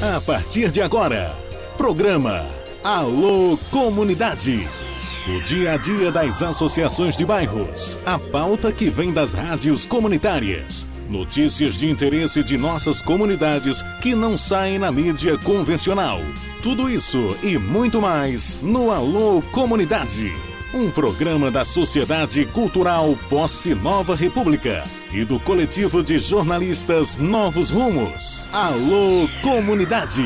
A partir de agora, programa Alô Comunidade. O dia a dia das associações de bairros. A pauta que vem das rádios comunitárias. Notícias de interesse de nossas comunidades que não saem na mídia convencional. Tudo isso e muito mais no Alô Comunidade. Um programa da Sociedade Cultural Posse Nova República e do coletivo de jornalistas Novos Rumos. Alô Comunidade.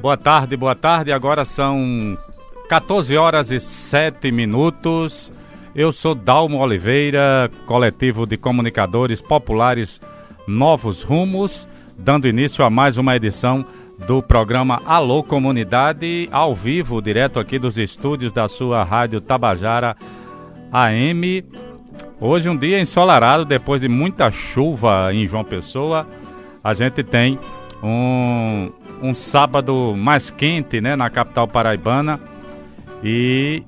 Boa tarde, boa tarde. Agora são 14 horas e 7 minutos. Eu sou Dalmo Oliveira, coletivo de comunicadores populares Novos Rumos, dando início a mais uma edição do programa Alô Comunidade, ao vivo, direto aqui dos estúdios da sua rádio Tabajara AM. Hoje um dia ensolarado, depois de muita chuva em João Pessoa, a gente tem um, um sábado mais quente, né, na capital paraibana. E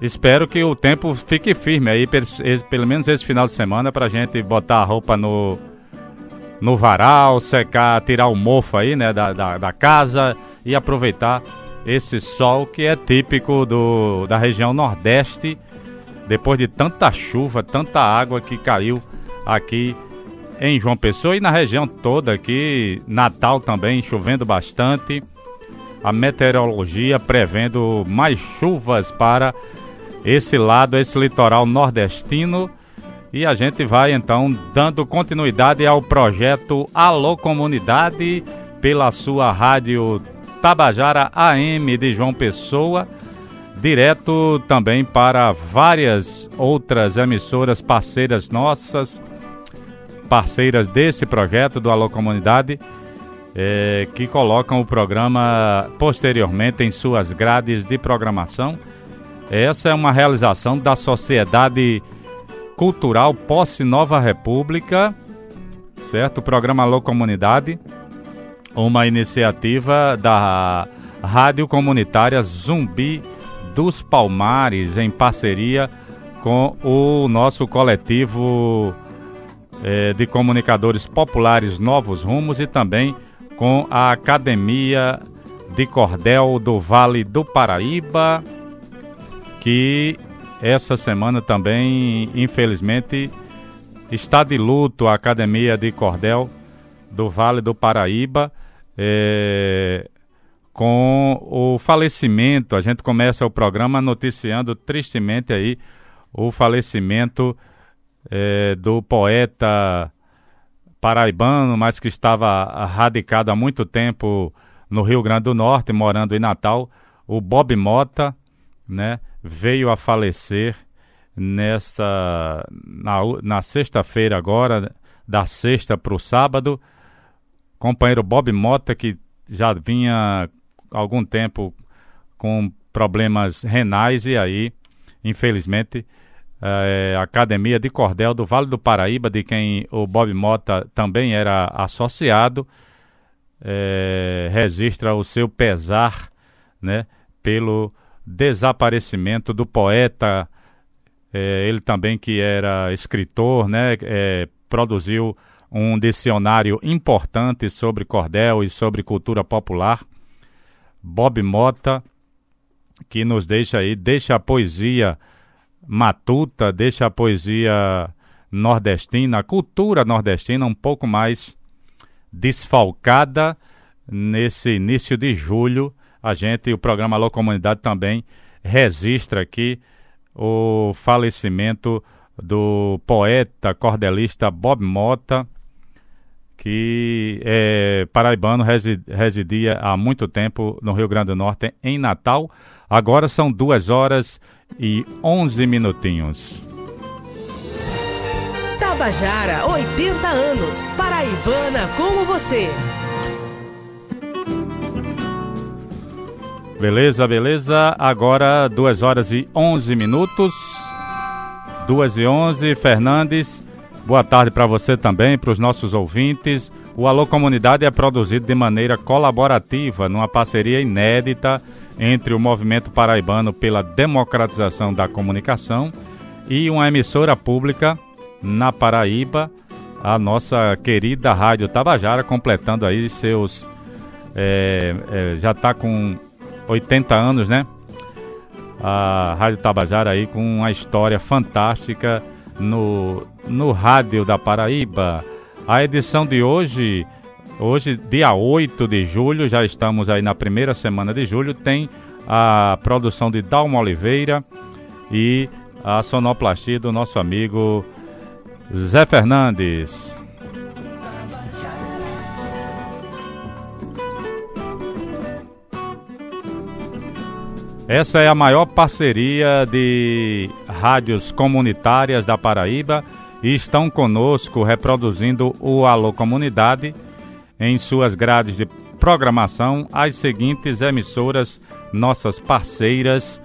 espero que o tempo fique firme aí, pelo menos esse final de semana, para a gente botar a roupa no, no varal, secar, tirar o mofo aí, né, da, da, da casa e aproveitar esse sol que é típico do, da região Nordeste, depois de tanta chuva, tanta água que caiu aqui em João Pessoa e na região toda aqui, Natal também chovendo bastante. A meteorologia prevendo mais chuvas para esse lado, esse litoral nordestino e a gente vai então dando continuidade ao projeto Alô Comunidade pela sua rádio Tabajara AM de João Pessoa, direto também para várias outras emissoras parceiras nossas, parceiras desse projeto do Alô Comunidade, é, que colocam o programa posteriormente em suas grades de programação. Essa é uma realização da sociedade Cultural Posse Nova República, certo? O programa Alô Comunidade, uma iniciativa da Rádio Comunitária Zumbi dos Palmares, em parceria com o nosso coletivo eh, de comunicadores populares Novos Rumos e também com a Academia de Cordel do Vale do Paraíba, que essa semana também, infelizmente, está de luto a Academia de Cordel do Vale do Paraíba. É, com o falecimento, a gente começa o programa noticiando tristemente aí o falecimento é, do poeta paraibano, mas que estava radicado há muito tempo no Rio Grande do Norte, morando em Natal, o Bob Mota, né? Veio a falecer nesta na, na sexta-feira agora, da sexta para o sábado. Companheiro Bob Mota, que já vinha algum tempo com problemas renais e aí, infelizmente, é, a Academia de Cordel do Vale do Paraíba, de quem o Bob Mota também era associado, é, registra o seu pesar né, pelo desaparecimento do poeta, é, ele também que era escritor, né, é, produziu um dicionário importante sobre cordel e sobre cultura popular. Bob Mota, que nos deixa aí, deixa a poesia matuta, deixa a poesia nordestina, a cultura nordestina um pouco mais desfalcada nesse início de julho a gente, o programa Alô Comunidade também registra aqui o falecimento do poeta cordelista Bob Mota, que é paraibano, residia há muito tempo no Rio Grande do Norte, em Natal. Agora são duas horas e onze minutinhos. Tabajara, 80 anos. Paraibana como você. Beleza, beleza. Agora 2 horas e 11 minutos. 2 e 11, Fernandes. Boa tarde para você também, para os nossos ouvintes. O Alô Comunidade é produzido de maneira colaborativa, numa parceria inédita entre o Movimento Paraibano pela Democratização da Comunicação e uma emissora pública na Paraíba, a nossa querida Rádio Tabajara, completando aí seus. É, é, já está com 80 anos, né? A Rádio Tabajara aí com uma história fantástica no, no rádio da Paraíba. A edição de hoje, hoje, dia 8 de julho, já estamos aí na primeira semana de julho, tem a produção de Dalma Oliveira e a sonoplastia do nosso amigo Zé Fernandes. Essa é a maior parceria de rádios comunitárias da Paraíba e estão conosco reproduzindo o Alô Comunidade em suas grades de programação as seguintes emissoras, nossas parceiras,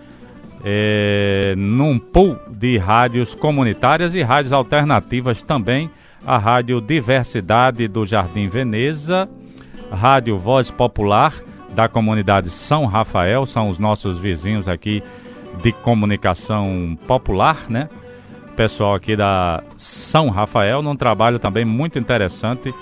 é, num pool de rádios comunitárias e rádios alternativas também, a Rádio Diversidade do Jardim Veneza, Rádio Voz Popular da comunidade São Rafael, são os nossos vizinhos aqui de comunicação popular, né? Pessoal aqui da São Rafael, num trabalho também muito interessante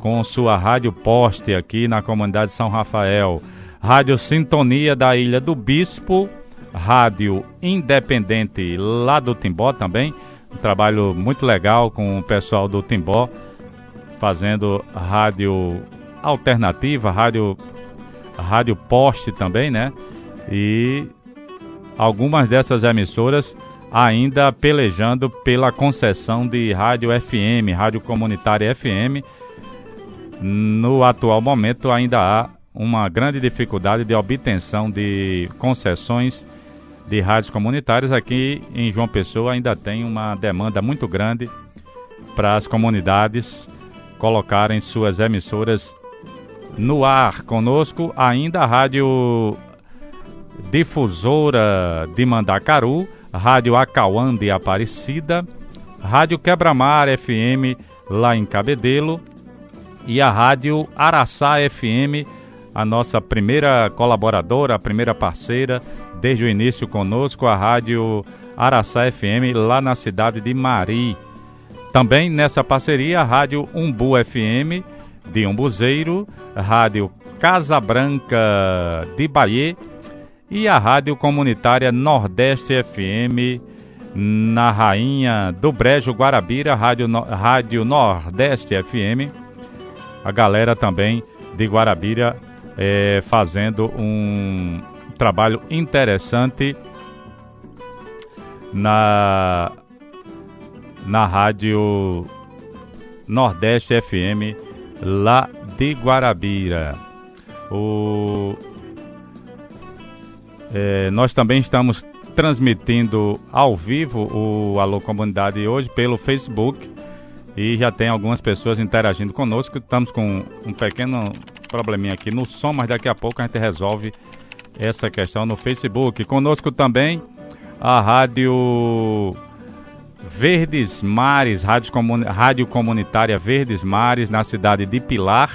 com sua rádio poste aqui na comunidade São Rafael. Rádio Sintonia da Ilha do Bispo, Rádio Independente lá do Timbó também. Um trabalho muito legal com o pessoal do Timbó, fazendo rádio alternativa, rádio, rádio poste também, né? E algumas dessas emissoras ainda pelejando pela concessão de rádio FM, rádio comunitária FM. No atual momento ainda há uma grande dificuldade de obtenção de concessões de rádios comunitárias. Aqui em João Pessoa ainda tem uma demanda muito grande para as comunidades colocarem suas emissoras no ar. Conosco ainda a Rádio Difusora de Mandacaru, Rádio Acauã de Aparecida, Rádio Quebra-Mar FM lá em Cabedelo e a Rádio Araçá FM a nossa primeira colaboradora, a primeira parceira, desde o início conosco, a Rádio Araçá FM, lá na cidade de Mari. Também nessa parceria, a Rádio Umbu FM, de Umbuzeiro, Rádio Casa Branca de Bahia e a Rádio Comunitária Nordeste FM, na Rainha do Brejo Guarabira, Rádio, no Rádio Nordeste FM. A galera também de Guarabira é, fazendo um trabalho interessante na, na rádio Nordeste FM lá de Guarabira. O, é, nós também estamos transmitindo ao vivo o Alô Comunidade hoje pelo Facebook e já tem algumas pessoas interagindo conosco. Estamos com um pequeno probleminha aqui no som, mas daqui a pouco a gente resolve essa questão no Facebook. Conosco também a Rádio Verdes Mares, Rádio. Rádio Comunitária Verdes Mares, na cidade de Pilar,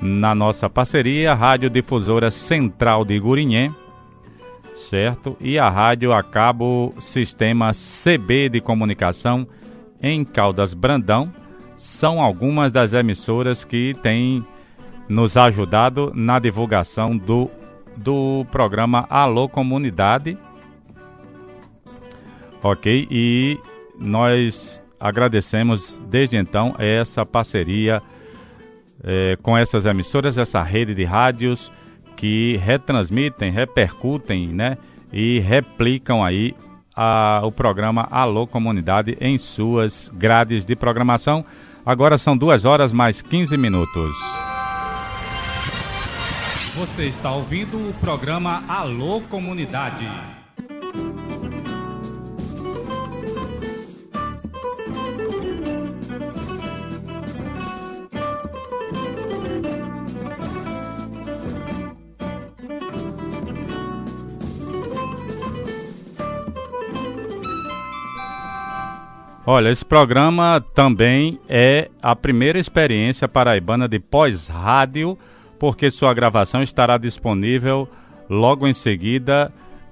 na nossa parceria, Rádio Difusora Central de Gurinhém, certo? E a Rádio a cabo Sistema CB de Comunicação em Caldas Brandão, são algumas das emissoras que têm nos ajudado na divulgação do, do programa Alô Comunidade. Ok? E nós agradecemos desde então essa parceria é, com essas emissoras, essa rede de rádios que retransmitem, repercutem, né? E replicam aí a, o programa Alô Comunidade em suas grades de programação. Agora são duas horas mais 15 minutos. Você está ouvindo o programa Alô Comunidade. Olha, esse programa também é a primeira experiência paraibana de pós-rádio porque sua gravação estará disponível logo em seguida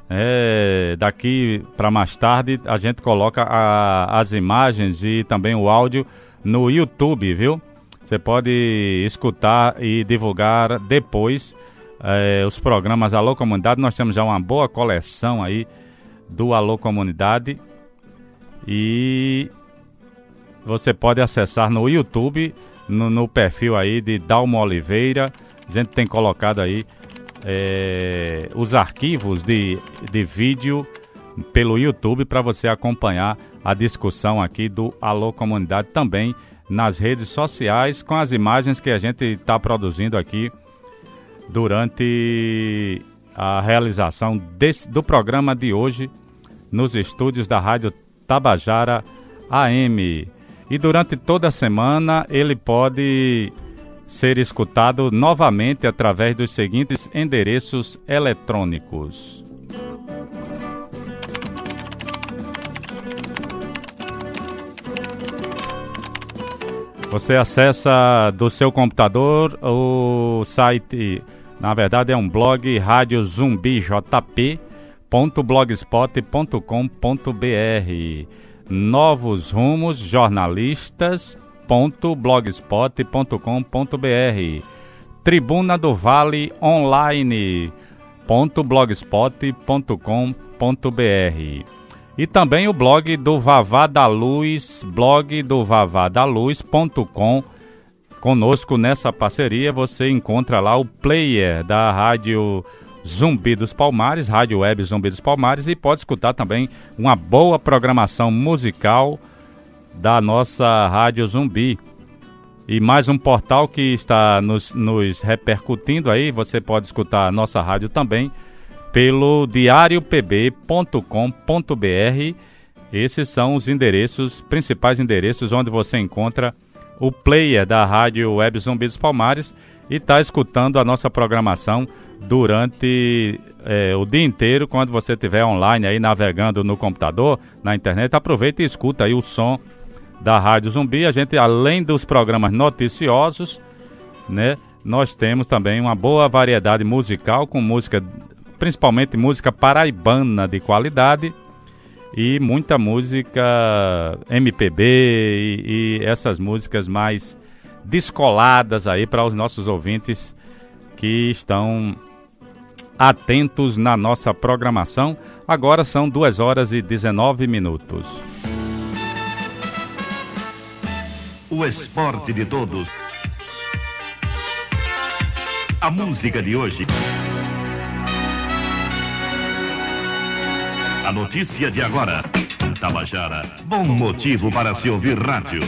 É, daqui para mais tarde a gente coloca a, as imagens e também o áudio no YouTube, viu? Você pode escutar e divulgar depois é, os programas Alô Comunidade. Nós temos já uma boa coleção aí do Alô Comunidade. E você pode acessar no YouTube, no, no perfil aí de Dalmo Oliveira. A gente tem colocado aí é, os arquivos de, de vídeo pelo YouTube para você acompanhar a discussão aqui do Alô Comunidade também nas redes sociais com as imagens que a gente está produzindo aqui durante a realização desse, do programa de hoje nos estúdios da Rádio Tabajara AM. E durante toda a semana ele pode ser escutado novamente através dos seguintes endereços eletrônicos Você acessa do seu computador o site, na verdade é um blog radiozumbijp.blogspot.com.br Novos Rumos Jornalistas.blogspot.com.br Tribuna do Vale Online.blogspot.com.br e também o blog do Vavá da Luz, blog do vavadaluz.com. Conosco nessa parceria você encontra lá o player da rádio Zumbi dos Palmares, rádio web Zumbi dos Palmares e pode escutar também uma boa programação musical da nossa rádio Zumbi. E mais um portal que está nos, nos repercutindo aí, você pode escutar a nossa rádio também pelo diariopb.com.br. Esses são os endereços, principais endereços onde você encontra o player da rádio Web Zumbi dos Palmares e está escutando a nossa programação durante é, o dia inteiro, quando você estiver online aí navegando no computador, na internet, aproveita e escuta aí o som da Rádio Zumbi. A gente, além dos programas noticiosos, né, nós temos também uma boa variedade musical com música principalmente música paraibana de qualidade e muita música MPB e, e essas músicas mais descoladas aí para os nossos ouvintes que estão atentos na nossa programação. Agora são 2 horas e 19 minutos. O esporte de todos. A música de hoje. A notícia de agora. Tabajara, bom motivo para se ouvir rádio.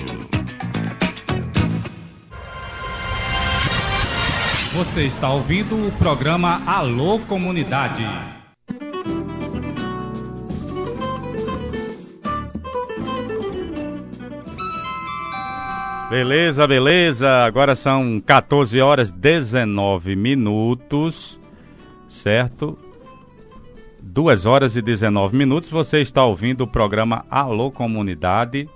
Você está ouvindo o programa Alô Comunidade. Beleza, beleza. Agora são 14 horas 19 minutos, certo? 2 horas e 19 minutos. Você está ouvindo o programa Alô Comunidade.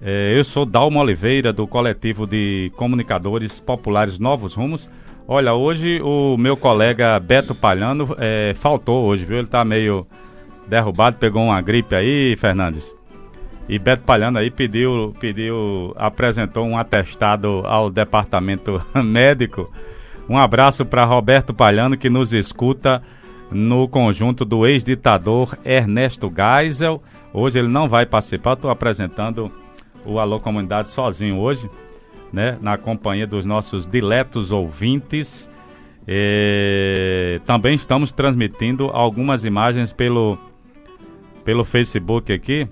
É, eu sou Dalmo Oliveira, do coletivo de comunicadores populares Novos Rumos. Olha, hoje o meu colega Beto Palhano é, faltou hoje, viu? Ele está meio derrubado, pegou uma gripe aí, Fernandes. E Beto Palhano aí pediu, pediu, apresentou um atestado ao departamento médico. Um abraço para Roberto Palhano que nos escuta no conjunto do ex-ditador Ernesto Geisel. Hoje ele não vai participar, estou apresentando o Alô Comunidade sozinho hoje, né? Na companhia dos nossos diletos ouvintes. E... Também estamos transmitindo algumas imagens pelo, pelo Facebook aqui.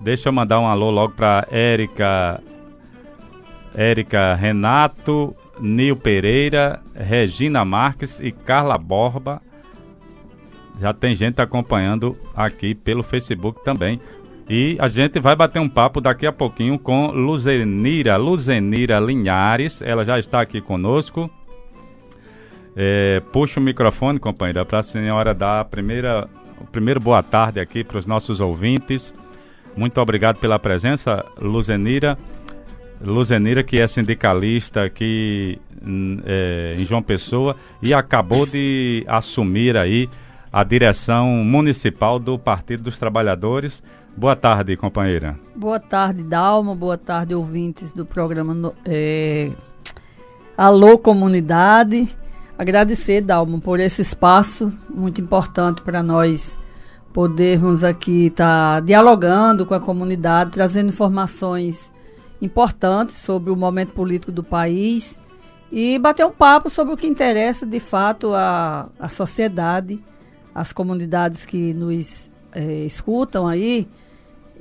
Deixa eu mandar um alô logo para Érica, Érica Renato, Nil Pereira, Regina Marques e Carla Borba já tem gente acompanhando aqui pelo Facebook também. E a gente vai bater um papo daqui a pouquinho com Luzenira, Luzenira Linhares. Ela já está aqui conosco. É, puxa o microfone, companheira, para a senhora dar a primeira, o primeiro boa tarde aqui para os nossos ouvintes. Muito obrigado pela presença, Luzenira. Luzenira, que é sindicalista aqui é, em João Pessoa e acabou de assumir aí a direção municipal do Partido dos Trabalhadores. Boa tarde, companheira. Boa tarde, Dalma. Boa tarde, ouvintes do programa é, Alô Comunidade. Agradecer, Dalma, por esse espaço muito importante para nós podermos aqui estar tá dialogando com a comunidade, trazendo informações importantes sobre o momento político do país e bater um papo sobre o que interessa de fato a, a sociedade, as comunidades que nos é, escutam aí.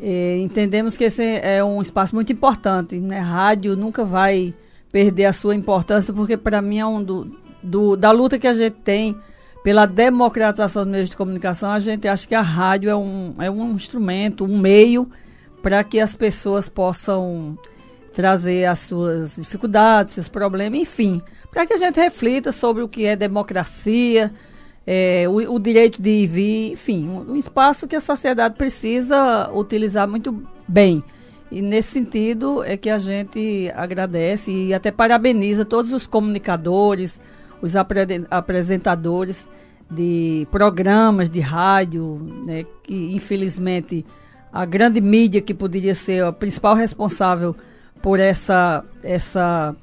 É, entendemos que esse é um espaço muito importante. Né? Rádio nunca vai perder a sua importância, porque para mim é um do, do, da luta que a gente tem pela democratização dos meios de comunicação, a gente acha que a rádio é um, é um instrumento, um meio para que as pessoas possam trazer as suas dificuldades, seus problemas, enfim, para que a gente reflita sobre o que é democracia, é, o, o, direito de ir e vir, enfim, um, um, espaço que a sociedade precisa utilizar muito bem. E nesse sentido é que a gente agradece e até parabeniza todos os comunicadores, os apre apresentadores de programas de rádio, né, que infelizmente a grande mídia que poderia ser a principal responsável por essa, essa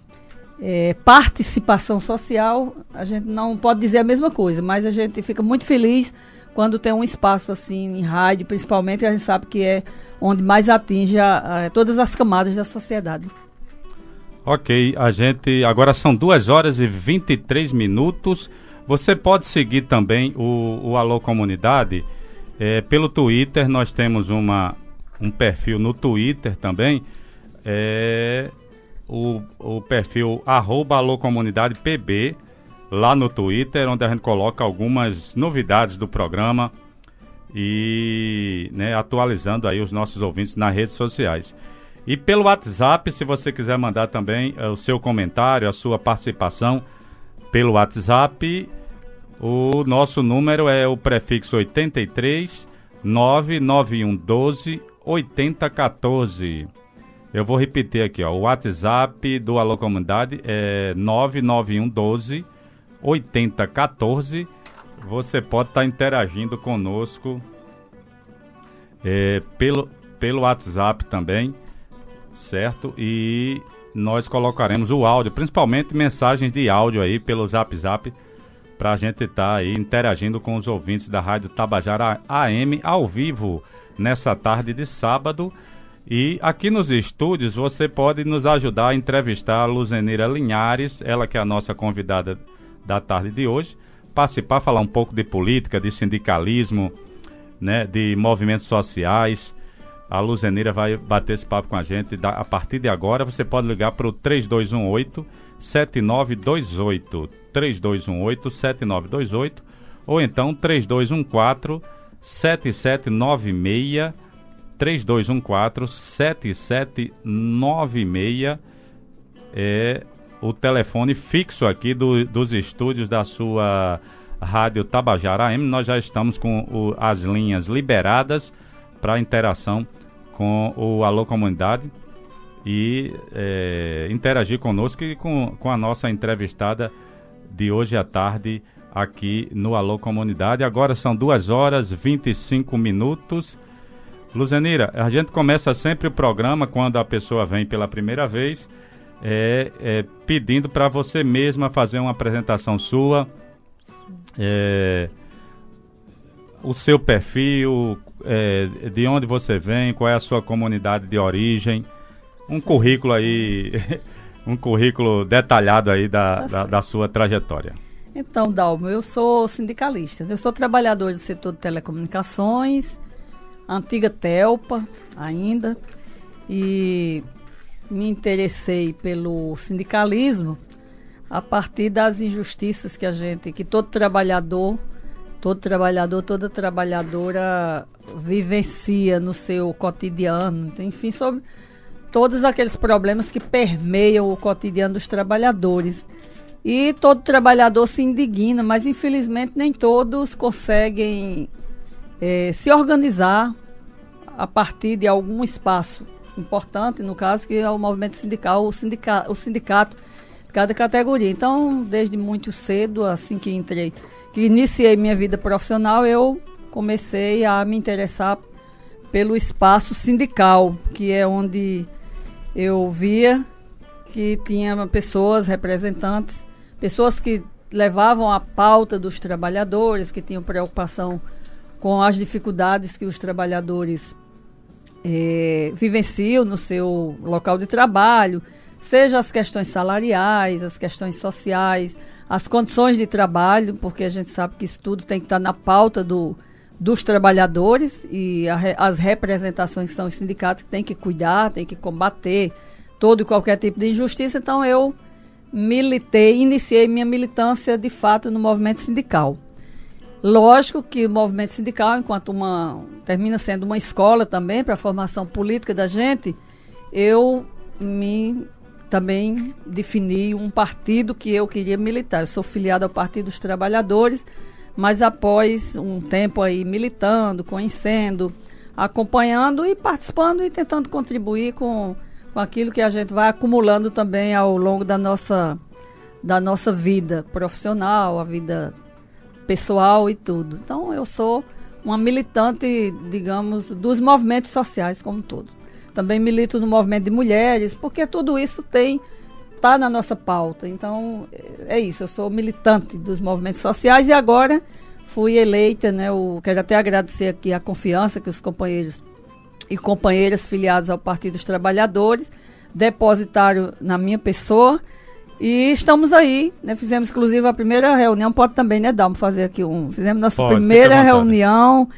é, participação social, a gente não pode dizer a mesma coisa, mas a gente fica muito feliz quando tem um espaço assim em rádio, principalmente, a gente sabe que é onde mais atinge a, a, todas as camadas da sociedade. Ok, a gente. Agora são 2 horas e 23 minutos. Você pode seguir também o, o Alô Comunidade é, pelo Twitter. Nós temos uma, um perfil no Twitter também é o, o perfil arroba Alô Comunidade PB lá no Twitter, onde a gente coloca algumas novidades do programa e né, atualizando aí os nossos ouvintes nas redes sociais. E pelo WhatsApp, se você quiser mandar também é, o seu comentário, a sua participação pelo WhatsApp, o nosso número é o prefixo 83 99112 8014. Eu vou repetir aqui, ó. O WhatsApp do Alô Comunidade é 99112 8014. Você pode estar tá interagindo conosco é, pelo, pelo WhatsApp também, certo? E nós colocaremos o áudio, principalmente mensagens de áudio aí pelo Zap Zap, para a gente estar tá aí interagindo com os ouvintes da Rádio Tabajara AM ao vivo nessa tarde de sábado. E aqui nos estúdios você pode nos ajudar a entrevistar a Luzeneira Linhares, ela que é a nossa convidada da tarde de hoje, participar, falar um pouco de política, de sindicalismo, né, de movimentos sociais. A Luzeneira vai bater esse papo com a gente. A partir de agora você pode ligar para o 3218 7928 3218 7928 ou então 3214 7796 3214-7796 é o telefone fixo aqui do, dos estúdios da sua Rádio Tabajara AM. Nós já estamos com o, as linhas liberadas para interação com o Alô Comunidade e é, interagir conosco e com, com a nossa entrevistada de hoje à tarde aqui no Alô Comunidade. Agora são 2 horas e 25 minutos. Luzenira, a gente começa sempre o programa quando a pessoa vem pela primeira vez, é, é pedindo para você mesma fazer uma apresentação sua, é, o seu perfil, é, de onde você vem, qual é a sua comunidade de origem, um currículo aí, um currículo detalhado aí da, tá da, da sua trajetória. Então, Dalmo, eu sou sindicalista, eu sou trabalhador do setor de telecomunicações, antiga Telpa ainda, e me interessei pelo sindicalismo a partir das injustiças que a gente, que todo trabalhador, todo trabalhador, toda trabalhadora vivencia no seu cotidiano, enfim, sobre todos aqueles problemas que permeiam o cotidiano dos trabalhadores. E todo trabalhador se indigna, mas infelizmente nem todos conseguem é, se organizar a partir de algum espaço importante, no caso, que é o movimento sindical, o, sindica, o sindicato de cada categoria. Então, desde muito cedo, assim que entrei, que iniciei minha vida profissional, eu comecei a me interessar pelo espaço sindical, que é onde eu via que tinha pessoas, representantes, pessoas que levavam a pauta dos trabalhadores, que tinham preocupação com as dificuldades que os trabalhadores eh, vivenciam no seu local de trabalho, seja as questões salariais, as questões sociais, as condições de trabalho, porque a gente sabe que isso tudo tem que estar na pauta do, dos trabalhadores e a, as representações que são os sindicatos que têm que cuidar, têm que combater todo e qualquer tipo de injustiça. Então eu militei, iniciei minha militância de fato no movimento sindical. Lógico que o movimento sindical, enquanto uma termina sendo uma escola também para a formação política da gente, eu me também defini um partido que eu queria militar. Eu sou filiado ao Partido dos Trabalhadores, mas após um tempo aí militando, conhecendo, acompanhando e participando e tentando contribuir com, com aquilo que a gente vai acumulando também ao longo da nossa, da nossa vida profissional, a vida pessoal e tudo. Então eu sou uma militante, digamos, dos movimentos sociais como um todo também milito no movimento de mulheres, porque tudo isso tem está na nossa pauta. Então, é isso, eu sou militante dos movimentos sociais e agora fui eleita, né? Quero até agradecer aqui a confiança que os companheiros e companheiras filiados ao Partido dos Trabalhadores depositaram na minha pessoa. E estamos aí, né? Fizemos inclusive a primeira reunião, pode também, né, Dalmo, fazer aqui um. Fizemos nossa pode, primeira reunião,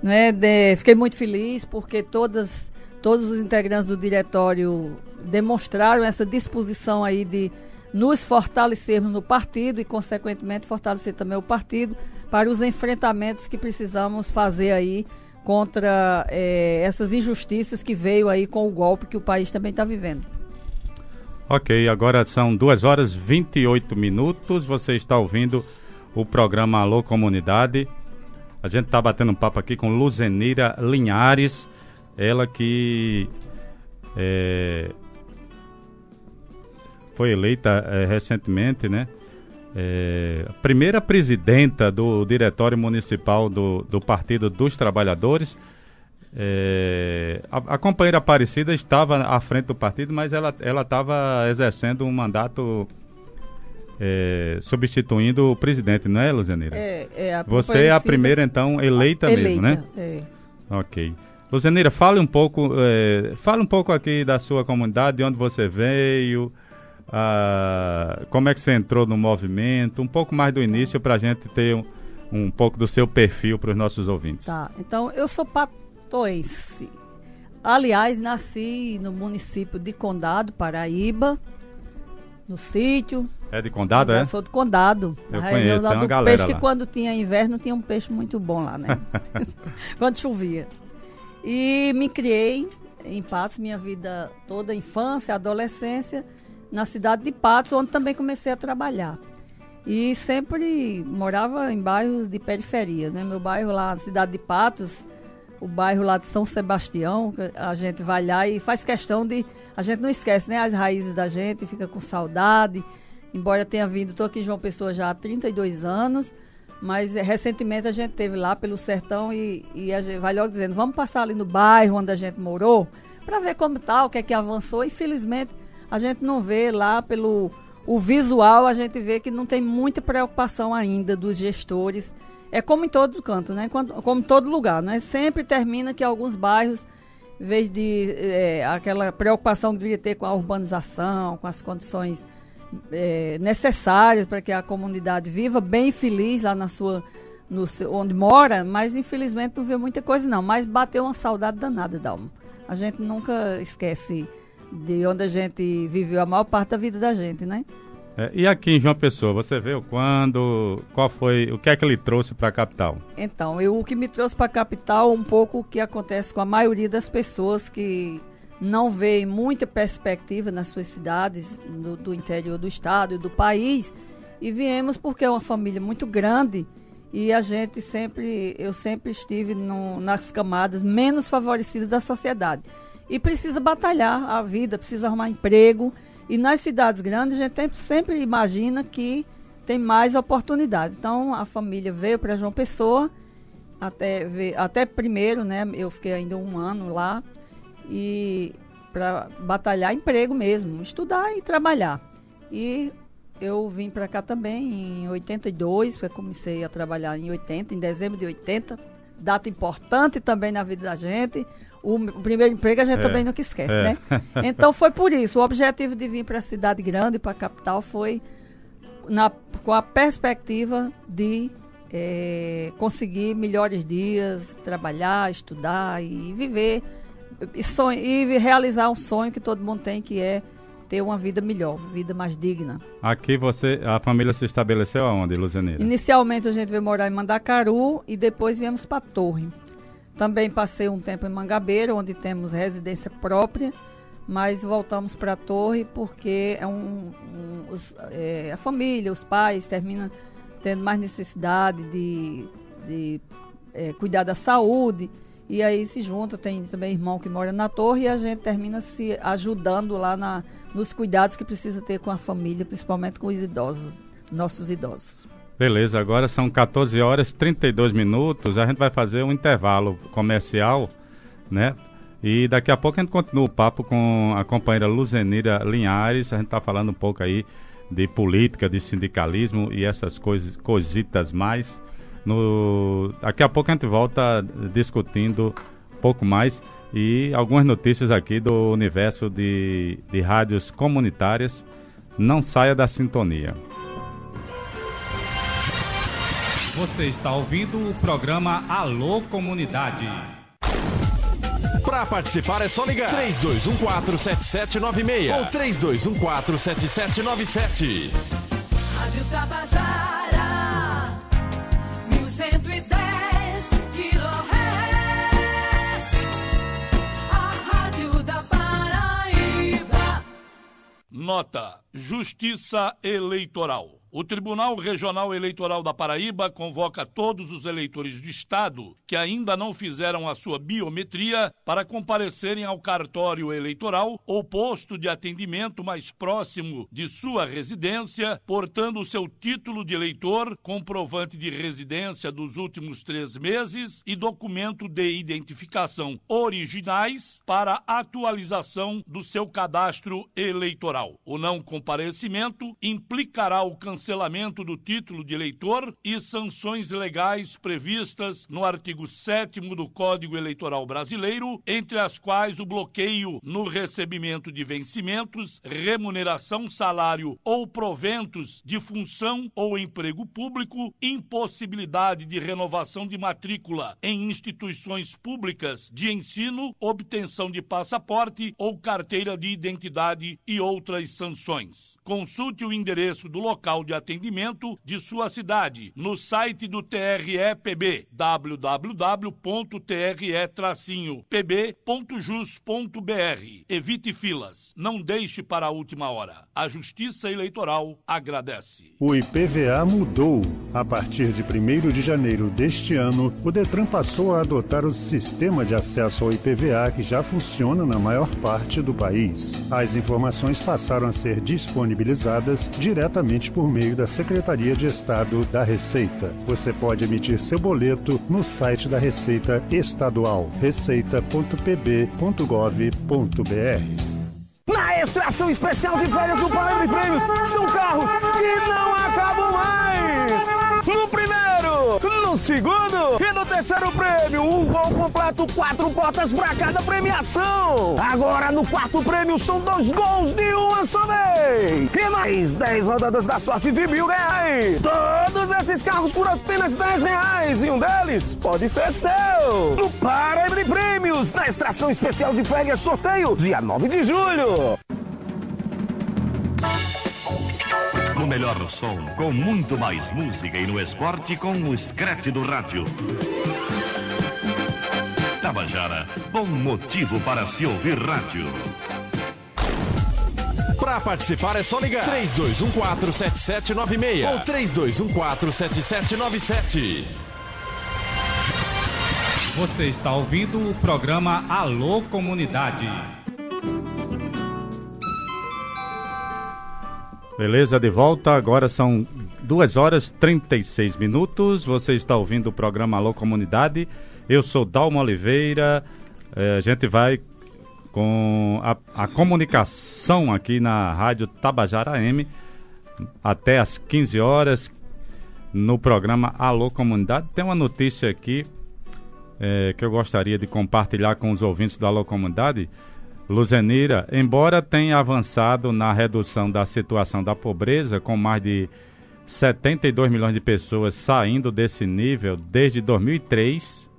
né? De, fiquei muito feliz porque todas todos os integrantes do diretório demonstraram essa disposição aí de nos fortalecermos no partido e, consequentemente, fortalecer também o partido para os enfrentamentos que precisamos fazer aí contra eh, essas injustiças que veio aí com o golpe que o país também está vivendo. Ok, agora são 2 horas e 28 minutos. Você está ouvindo o programa Alô Comunidade. A gente está batendo um papo aqui com Luzenira Linhares ela que é, foi eleita é, recentemente, né? É, primeira presidenta do Diretório Municipal do, do Partido dos Trabalhadores. É, a, a, companheira Aparecida estava à frente do partido, mas ela estava exercendo um mandato é, substituindo o presidente, não é, Luzianeira? É, é Você é a primeira, então, eleita, eleita mesmo, né? É. Ok. Luzeneira, fale um pouco, é, fale um pouco aqui da sua comunidade, de onde você veio, como é que você entrou no movimento, um pouco mais do início para a gente ter um, um pouco do seu perfil para os nossos ouvintes. Tá, então eu sou patoense. Aliás, nasci no município de Condado, Paraíba, no sítio. É de Condado, é? Sou de Condado. Eu conheço, tem uma galera peixe lá. que quando tinha inverno tinha um peixe muito bom lá, né? quando chovia. E me criei em Patos, minha vida toda, infância, adolescência, na cidade de Patos, onde também comecei a trabalhar. E sempre morava em bairros de periferia, né? Meu bairro lá, na cidade de Patos, o bairro lá de São Sebastião, a gente vai lá e faz questão de. A gente não esquece, né? As raízes da gente, fica com saudade. Embora tenha vindo, estou aqui em João Pessoa já há 32 anos, mas é, recentemente a gente teve lá pelo sertão e, e a gente vai logo dizendo, vamos passar ali no bairro onde a gente morou, para ver como tá, o que é que avançou. Infelizmente, a gente não vê lá pelo o visual, a gente vê que não tem muita preocupação ainda dos gestores. É como em todo canto, né? Como em todo lugar, né? Sempre termina que alguns bairros, em vez de é, aquela preocupação que deveria ter com a urbanização, com as condições é, necessárias para que a comunidade viva bem feliz lá na sua no, onde mora, mas infelizmente não vê muita coisa não, mas bateu uma saudade danada, Dalma. A gente nunca esquece de onde a gente viveu a maior parte da vida da gente, né? É, e aqui em João Pessoa, você viu quando, qual foi, o que é que ele trouxe para a capital? Então, eu, o que me trouxe para a capital, um pouco o que acontece com a maioria das pessoas que não vê muita perspectiva nas suas cidades do, do interior do estado e do país. E viemos porque é uma família muito grande e a gente sempre, eu sempre estive no, nas camadas menos favorecidas da sociedade. E precisa batalhar a vida, precisa arrumar emprego. E nas cidades grandes a gente sempre imagina que tem mais oportunidade. Então a família veio para João Pessoa, até, até primeiro, né? Eu fiquei ainda um ano lá e para batalhar emprego mesmo, estudar e trabalhar. E eu vim para cá também em 82, porque comecei a trabalhar em 80, em dezembro de 80, data importante também na vida da gente. O, o primeiro emprego a gente é, também nunca esquece, é. né? Então foi por isso. O objetivo de vir para a cidade grande, para a capital, foi na, com a perspectiva de é, conseguir melhores dias, trabalhar, estudar e viver e, sonho, e realizar um sonho que todo mundo tem, que é ter uma vida melhor, vida mais digna. Aqui você, a família se estabeleceu aonde, Luzineira? Inicialmente a gente veio morar em Mandacaru e depois viemos para Torre. Também passei um tempo em Mangabeira, onde temos residência própria mas voltamos para a torre porque é um, um os, é, a família, os pais terminam tendo mais necessidade de, de é, cuidar da saúde e aí se junta, tem também irmão que mora na torre e a gente termina se ajudando lá na, nos cuidados que precisa ter com a família, principalmente com os idosos, nossos idosos. Beleza, agora são 14 horas e 32 minutos, a gente vai fazer um intervalo comercial, né? E daqui a pouco a gente continua o papo com a companheira Luzenira Linhares. A gente está falando um pouco aí de política, de sindicalismo e essas coisas, coisitas mais. No, daqui a pouco a gente volta discutindo um pouco mais e algumas notícias aqui do universo de, de rádios comunitárias. Não saia da sintonia. Você está ouvindo o programa Alô Comunidade. Para participar é só ligar 32147796 ou 32147797. Rádio Tabajara, 1110 kHz, a rádio da Paraíba. Nota: Justiça Eleitoral. O Tribunal Regional Eleitoral da Paraíba convoca todos os eleitores do Estado que ainda não fizeram a sua biometria para comparecerem ao cartório eleitoral ou posto de atendimento mais próximo de sua residência, portando o seu título de eleitor, comprovante de residência dos últimos três meses e documento de identificação originais para atualização do seu cadastro eleitoral. O não comparecimento implicará o cancelamento cancelamento do título de eleitor e sanções legais previstas no artigo 7 do Código Eleitoral Brasileiro, entre as quais o bloqueio no recebimento de vencimentos, remuneração, salário ou proventos de função ou emprego público, impossibilidade de renovação de matrícula em instituições públicas de ensino, obtenção de passaporte ou carteira de identidade e outras sanções. Consulte o endereço do local de atendimento de sua cidade no site do TRE-PB www.tre-pb.jus.br. Evite filas, não deixe para a última hora. A Justiça Eleitoral agradece. O IPVA mudou. A partir de 1 de janeiro deste ano, o Detran passou a adotar o sistema de acesso ao IPVA que já funciona na maior parte do país. As informações passaram a ser disponibilizadas diretamente por meio da Secretaria de Estado da Receita. Você pode emitir seu boleto no site da Receita Estadual, receita.pb.gov.br. Na extração especial de férias do Paraná de Prêmios, são carros que não acabam mais! No primeiro, no segundo e no terceiro prêmio, um gol completo, quatro portas para cada premiação. Agora no quarto prêmio são dois gols de uma só vez. E mais dez rodadas da sorte de mil reais. Todos esses carros por apenas dez reais e um deles pode ser seu. No Paraíba Prêmios, na extração especial de férias sorteio, dia 9 de julho. No melhor som, com muito mais música e no esporte com o Scratch do rádio. Tabajara, bom motivo para se ouvir rádio. Para participar é só ligar 32147796 ou 32147797. Você está ouvindo o programa Alô Comunidade. Beleza, de volta. Agora são 2 horas 36 minutos. Você está ouvindo o programa Alô Comunidade. Eu sou Dalmo Oliveira. É, a gente vai com a, a, comunicação aqui na Rádio Tabajara M até às 15 horas no programa Alô Comunidade. Tem uma notícia aqui é, que eu gostaria de compartilhar com os ouvintes da Alô Comunidade. Luzenira, embora tenha avançado na redução da situação da pobreza, com mais de 72 milhões de pessoas saindo desse nível desde 2003,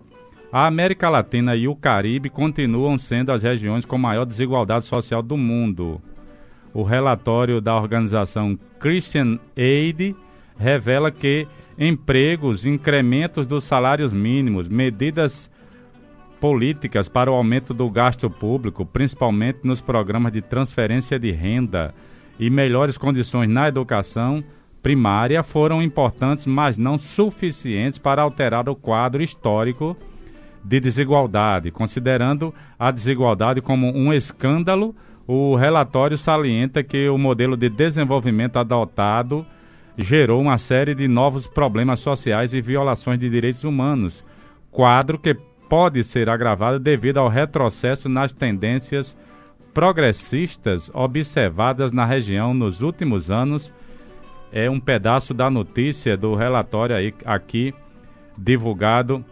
a América Latina e o Caribe continuam sendo as regiões com maior desigualdade social do mundo. O relatório da organização Christian Aid revela que empregos, incrementos dos salários mínimos, medidas políticas para o aumento do gasto público, principalmente nos programas de transferência de renda e melhores condições na educação primária foram importantes, mas não suficientes para alterar o quadro histórico de desigualdade. Considerando a desigualdade como um escândalo, o relatório salienta que o modelo de desenvolvimento adotado gerou uma série de novos problemas sociais e violações de direitos humanos, quadro que pode ser agravado devido ao retrocesso nas tendências progressistas observadas na região nos últimos anos é um pedaço da notícia do relatório aí, aqui divulgado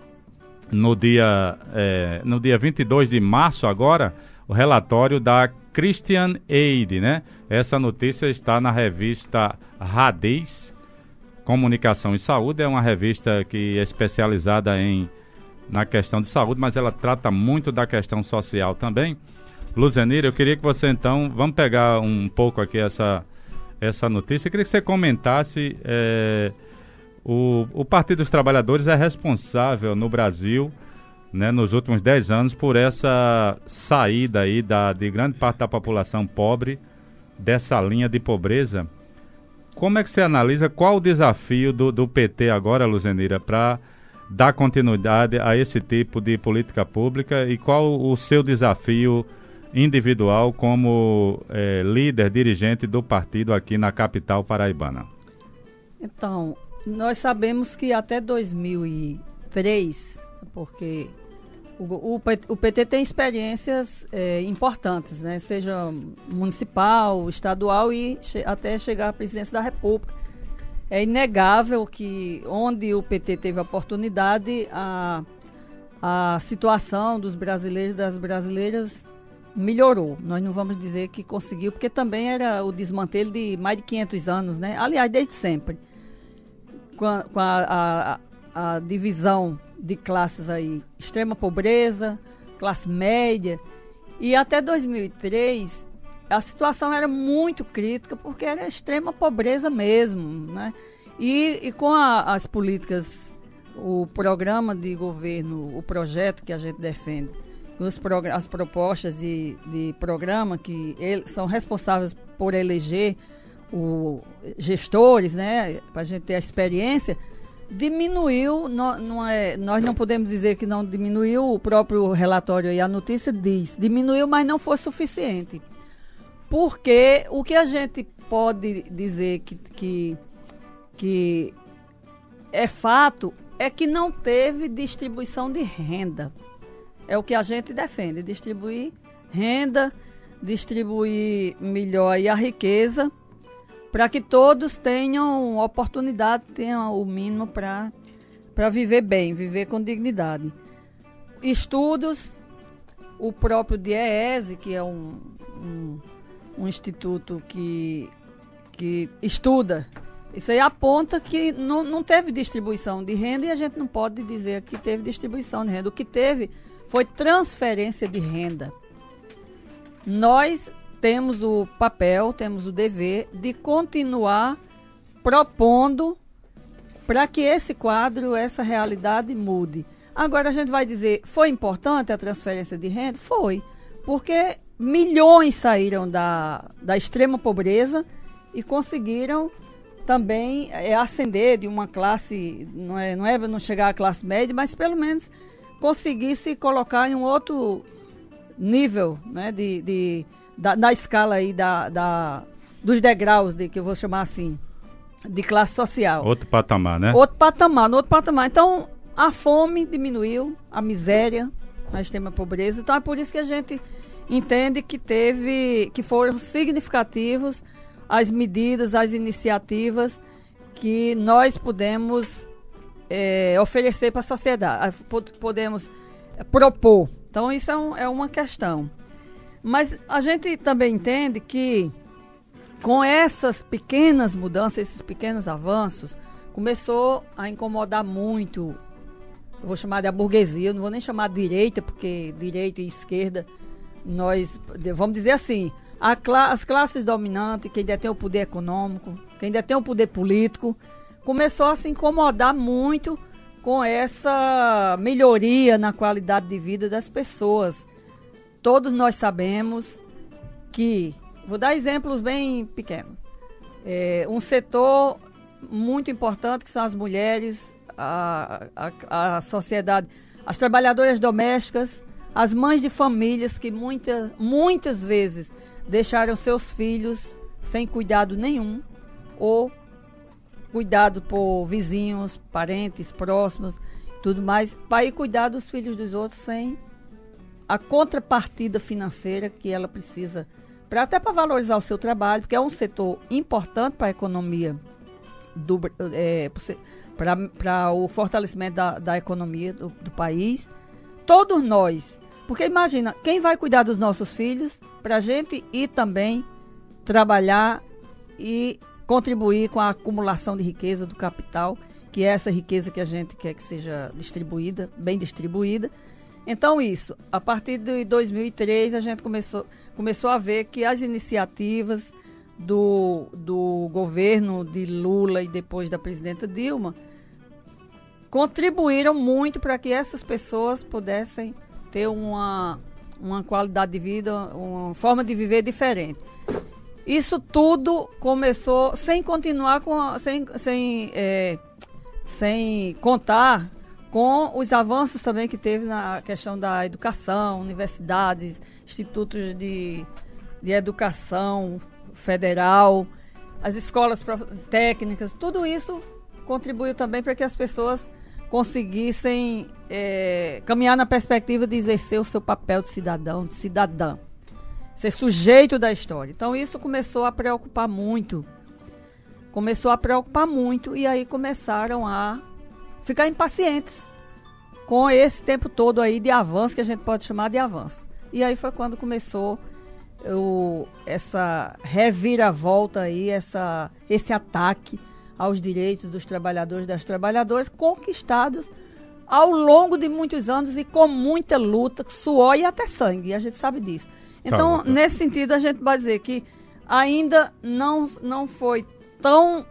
no dia, é, no dia 22 de março agora, o relatório da Christian Aid, né? Essa notícia está na revista Radez Comunicação e Saúde, é uma revista que é especializada em na questão de saúde, mas ela trata muito da questão social também. Luzenir, eu queria que você então, vamos pegar um pouco aqui essa essa notícia. Eu queria que você comentasse. É, o, o Partido dos Trabalhadores é responsável no Brasil, né, nos últimos 10 anos, por essa saída aí da, de grande parte da população pobre dessa linha de pobreza. Como é que você analisa qual o desafio do, do PT agora, Luzenira, para dar continuidade a esse tipo de política pública e qual o seu desafio individual como é, líder, dirigente do partido aqui na capital paraibana? Então, nós sabemos que até 2003, porque o, o, o PT tem experiências é, importantes, né? seja municipal, estadual e che até chegar à presidência da República. É inegável que onde o PT teve a oportunidade, a, a situação dos brasileiros e das brasileiras melhorou. Nós não vamos dizer que conseguiu, porque também era o desmantelo de mais de 500 anos, né? Aliás, desde sempre. Com a, com a, a, a divisão de classes aí, extrema pobreza, classe média. E até 2003, a situação era muito crítica, porque era extrema pobreza mesmo, né? E, e com a, as políticas, o programa de governo, o projeto que a gente defende, os as propostas de, de programa que ele, são responsáveis por eleger o, gestores, né, para a gente ter a experiência, diminuiu, não, não é, nós não podemos dizer que não diminuiu, o próprio relatório e a notícia diz, diminuiu, mas não foi suficiente. Porque o que a gente pode dizer que, que, que é fato é que não teve distribuição de renda. É o que a gente defende, distribuir renda, distribuir melhor a riqueza, para que todos tenham oportunidade, tenham o mínimo para viver bem, viver com dignidade. Estudos, o próprio DIEESE, que é um, um, um instituto que, que estuda isso aí aponta que não, não teve distribuição de renda e a gente não pode dizer que teve distribuição de renda. O que teve foi transferência de renda. Nós temos o papel, temos o dever de continuar propondo para que esse quadro, essa realidade mude. Agora a gente vai dizer, foi importante a transferência de renda? Foi, porque milhões saíram da, da extrema pobreza e conseguiram também é, ascender de uma classe, não é, não é não chegar à classe média, mas pelo menos conseguir se colocar em um outro nível né, de, de, da, da escala aí da, da, dos degraus, de, que eu vou chamar assim. de classe social. Outro patamar, né? Outro patamar, no outro patamar. Então, a fome diminuiu, a miséria, a extrema pobreza. Então, é por isso que a gente entende que teve, que foram significativos as medidas, as iniciativas que nós podemos é, oferecer para a sociedade, podemos propor. Então, isso é, um, é uma questão. Mas a gente também entende que com essas pequenas mudanças, esses pequenos avanços, começou a incomodar muito, vou chamar de a burguesia, não vou nem chamar de direita, porque direita e esquerda, nós, vamos dizer assim, cla as classes dominantes, quem detém o poder econômico, quem detém o poder político, começou a se incomodar muito com essa melhoria na qualidade de vida das pessoas. Todos nós sabemos que Vou dar exemplos bem pequenos. É, um setor muito importante que são as mulheres, a, a, a sociedade, as trabalhadoras domésticas, as mães de famílias que muita, muitas vezes deixaram seus filhos sem cuidado nenhum ou cuidado por vizinhos, parentes próximos, tudo mais, para ir cuidar dos filhos dos outros sem a contrapartida financeira que ela precisa para até para valorizar o seu trabalho, porque é um setor importante para a economia é, para o fortalecimento da, da economia do, do, país. Todos nós, porque imagina, quem vai cuidar dos nossos filhos para a gente ir também trabalhar e contribuir com a acumulação de riqueza do capital, que é essa riqueza que a gente quer que seja distribuída, bem distribuída. Então isso, a partir de 2003 a gente começou começou a ver que as iniciativas do, do governo de Lula e depois da presidenta Dilma contribuíram muito para que essas pessoas pudessem ter uma, uma qualidade de vida, uma forma de viver diferente. Isso tudo começou sem continuar com sem, sem, é, sem contar com os avanços também que teve na questão da educação, universidades, institutos de, de educação federal, as escolas técnicas, tudo isso contribuiu também para que as pessoas conseguissem é, caminhar na perspectiva de exercer o seu papel de cidadão, de cidadã, ser sujeito da história. Então isso começou a preocupar muito, começou a preocupar muito e aí começaram a ficar impacientes com esse tempo todo aí de avanço, que a gente pode chamar de avanço. E aí foi quando começou o, essa reviravolta aí, essa, esse ataque aos direitos dos trabalhadores e das trabalhadoras conquistados ao longo de muitos anos e com muita luta, suor e até sangue, e a gente sabe disso. Então, tá nesse sentido, a gente vai dizer que ainda não, não foi tão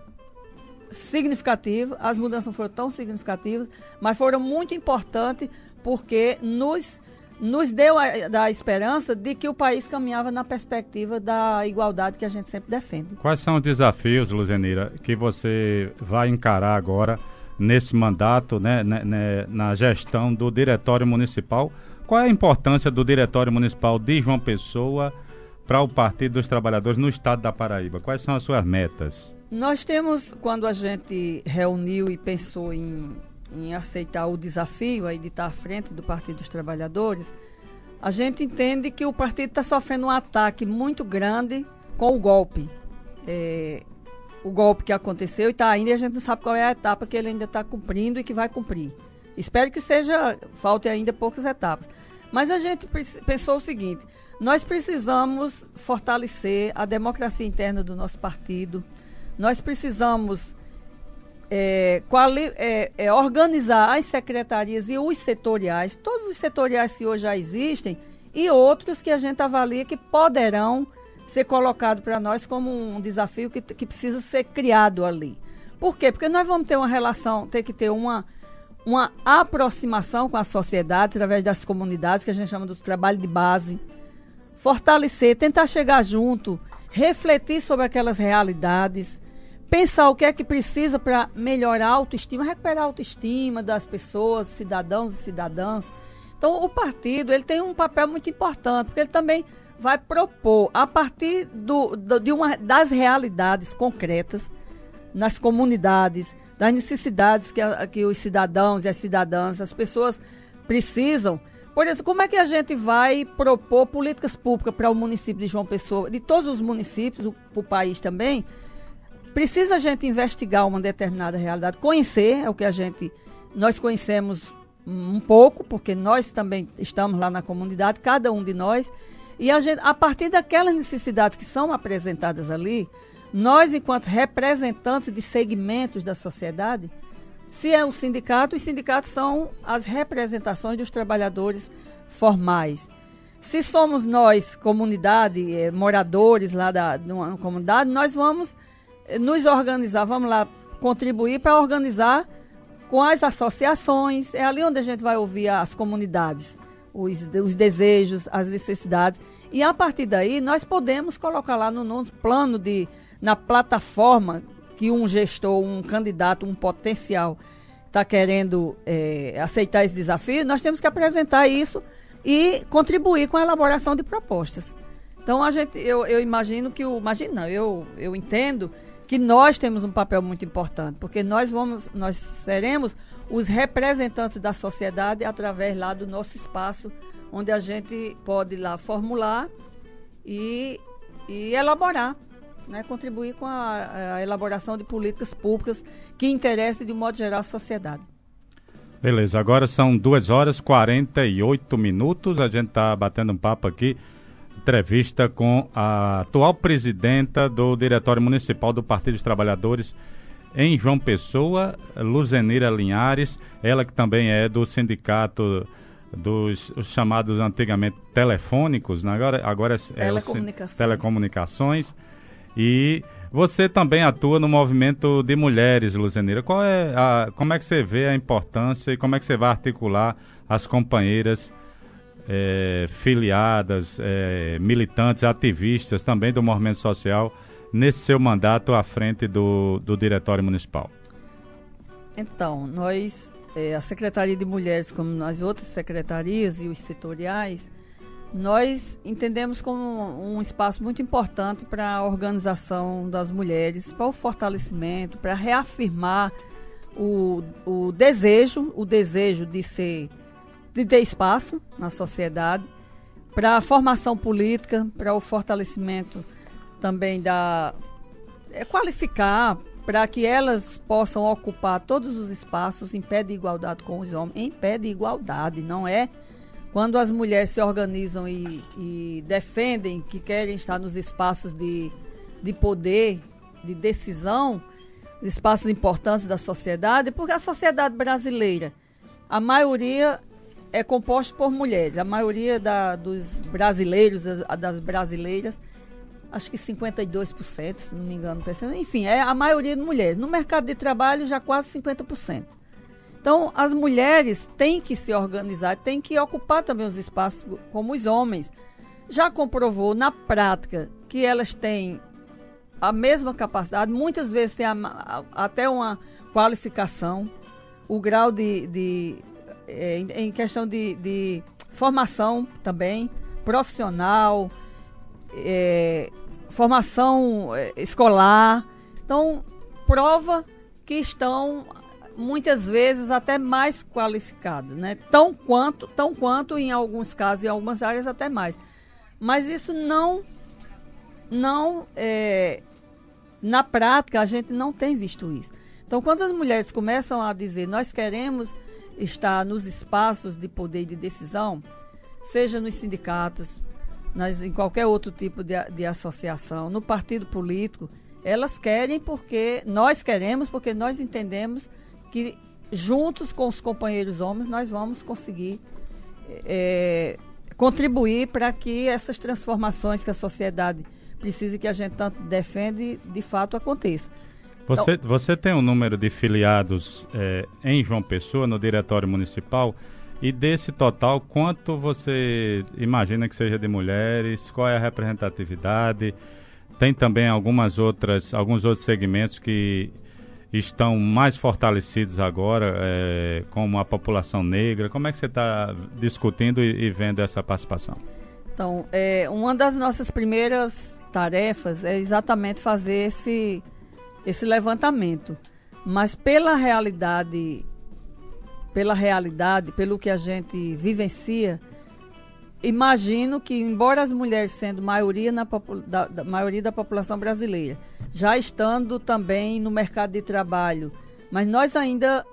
significativa, as mudanças não foram tão significativas, mas foram muito importantes porque nos, nos deu a, a esperança de que o país caminhava na perspectiva da igualdade que a gente sempre defende. Quais são os desafios, Luzenira, que você vai encarar agora nesse mandato, né, né, né, na gestão do Diretório Municipal? Qual é a importância do Diretório Municipal de João Pessoa para o Partido dos Trabalhadores no estado da Paraíba? Quais são as suas metas? Nós temos, quando a gente reuniu e pensou em, em aceitar o desafio aí de estar à frente do Partido dos Trabalhadores, a gente entende que o partido está sofrendo um ataque muito grande com o golpe. É, o golpe que aconteceu e está ainda a gente não sabe qual é a etapa que ele ainda está cumprindo e que vai cumprir. Espero que seja, falte ainda poucas etapas. Mas a gente pensou o seguinte: nós precisamos fortalecer a democracia interna do nosso partido, nós precisamos é, é, é, organizar as secretarias e os setoriais, todos os setoriais que hoje já existem e outros que a gente avalia que poderão ser colocados para nós como um desafio que, que precisa ser criado ali. Por quê? Porque nós vamos ter uma relação, ter que ter uma, uma aproximação com a sociedade através das comunidades, que a gente chama do trabalho de base, fortalecer, tentar chegar junto, refletir sobre aquelas realidades, pensar o que é que precisa para melhorar a autoestima, recuperar a autoestima das pessoas, cidadãos e cidadãs. Então, o partido ele tem um papel muito importante, porque ele também vai propor, a partir do, do, de uma, das realidades concretas, nas comunidades, das necessidades que, a, que os cidadãos e as cidadãs, as pessoas precisam. Por isso, como é que a gente vai propor políticas públicas para o município de João Pessoa, de todos os municípios, o, o país também? Precisa a gente investigar uma determinada realidade, conhecer, é o que a gente. Nós conhecemos um pouco, porque nós também estamos lá na comunidade, cada um de nós, e a, gente, a partir daquelas necessidades que são apresentadas ali, nós, enquanto representantes de segmentos da sociedade, se é um sindicato, os sindicatos são as representações dos trabalhadores formais. Se somos nós, comunidade, eh, moradores lá da uma comunidade, nós vamos nos organizar, vamos lá contribuir para organizar com as associações. É ali onde a gente vai ouvir as comunidades, os, os desejos, as necessidades. E a partir daí, nós podemos colocar lá no, no plano de, na plataforma que um gestor, um candidato, um potencial está querendo é, aceitar esse desafio, nós temos que apresentar isso e contribuir com a elaboração de propostas. Então a gente, eu, eu imagino que o, imagina, eu, eu entendo que nós temos um papel muito importante, porque nós vamos, nós seremos os representantes da sociedade através lá do nosso espaço, onde a gente pode lá formular e, e elaborar né, contribuir com a, a, elaboração de políticas públicas que interessem, de um modo geral, a sociedade. Beleza, agora são 2 horas e 48 minutos. A gente está batendo um papo aqui. Entrevista com a atual presidenta do Diretório Municipal do Partido dos Trabalhadores em João Pessoa, Luzenira Linhares, ela que também é do sindicato dos chamados antigamente telefônicos, né? agora, agora é, é telecomunicações. telecomunicações e você também atua no movimento de mulheres, Luzeneira. Qual é a, como é que você vê a importância e como é que você vai articular as companheiras é, filiadas, é, militantes, ativistas também do movimento social nesse seu mandato à frente do, do Diretório Municipal? Então, nós, é, a Secretaria de Mulheres, como as outras secretarias e os setoriais, nós entendemos como um espaço muito importante para a organização das mulheres, para o fortalecimento, para reafirmar o, o desejo, o desejo de ser, de ter espaço na sociedade, para a formação política, para o fortalecimento também da é, qualificar para que elas possam ocupar todos os espaços em pé de igualdade com os homens, em pé de igualdade, não é? Quando as mulheres se organizam e, e defendem que querem estar nos espaços de, de poder, de decisão, espaços importantes da sociedade, porque a sociedade brasileira, a maioria é composta por mulheres. A maioria da, dos brasileiros, das, das, brasileiras, acho que 52%, se não me engano, enfim, é a maioria de mulheres. No mercado de trabalho, já quase 50%. Então, as mulheres têm que se organizar, têm que ocupar também os espaços como os homens. Já comprovou na prática que elas têm a mesma capacidade, muitas vezes têm a, a, até uma qualificação, o grau de. de é, em questão de, de, formação também, profissional, é, formação é, escolar. Então, prova que estão muitas vezes até mais qualificado, né? Tão quanto, tão quanto em alguns casos, em algumas áreas até mais. Mas isso não, não é, na prática a gente não tem visto isso. Então, quando as mulheres começam a dizer nós queremos estar nos espaços de poder e de decisão, seja nos sindicatos, nas, em qualquer outro tipo de, de associação, no partido político, elas querem porque nós queremos, porque nós entendemos que juntos com os companheiros homens nós vamos conseguir é, contribuir para que essas transformações que a sociedade precisa e que a gente tanto defende de fato aconteçam. Você, então, você tem um número de filiados é, em João Pessoa, no Diretório Municipal, e desse total, quanto você imagina que seja de mulheres? Qual é a representatividade? Tem também algumas outras, alguns outros segmentos que estão mais fortalecidos agora, é, como a população negra? Como é que você está discutindo e, e, vendo essa participação? Então, é, uma das nossas primeiras tarefas é exatamente fazer esse, esse levantamento. Mas pela realidade, pela realidade, pelo que a gente vivencia, imagino que, embora as mulheres sendo maioria, na da, da, maioria da população brasileira, já estando também no mercado de trabalho, mas nós ainda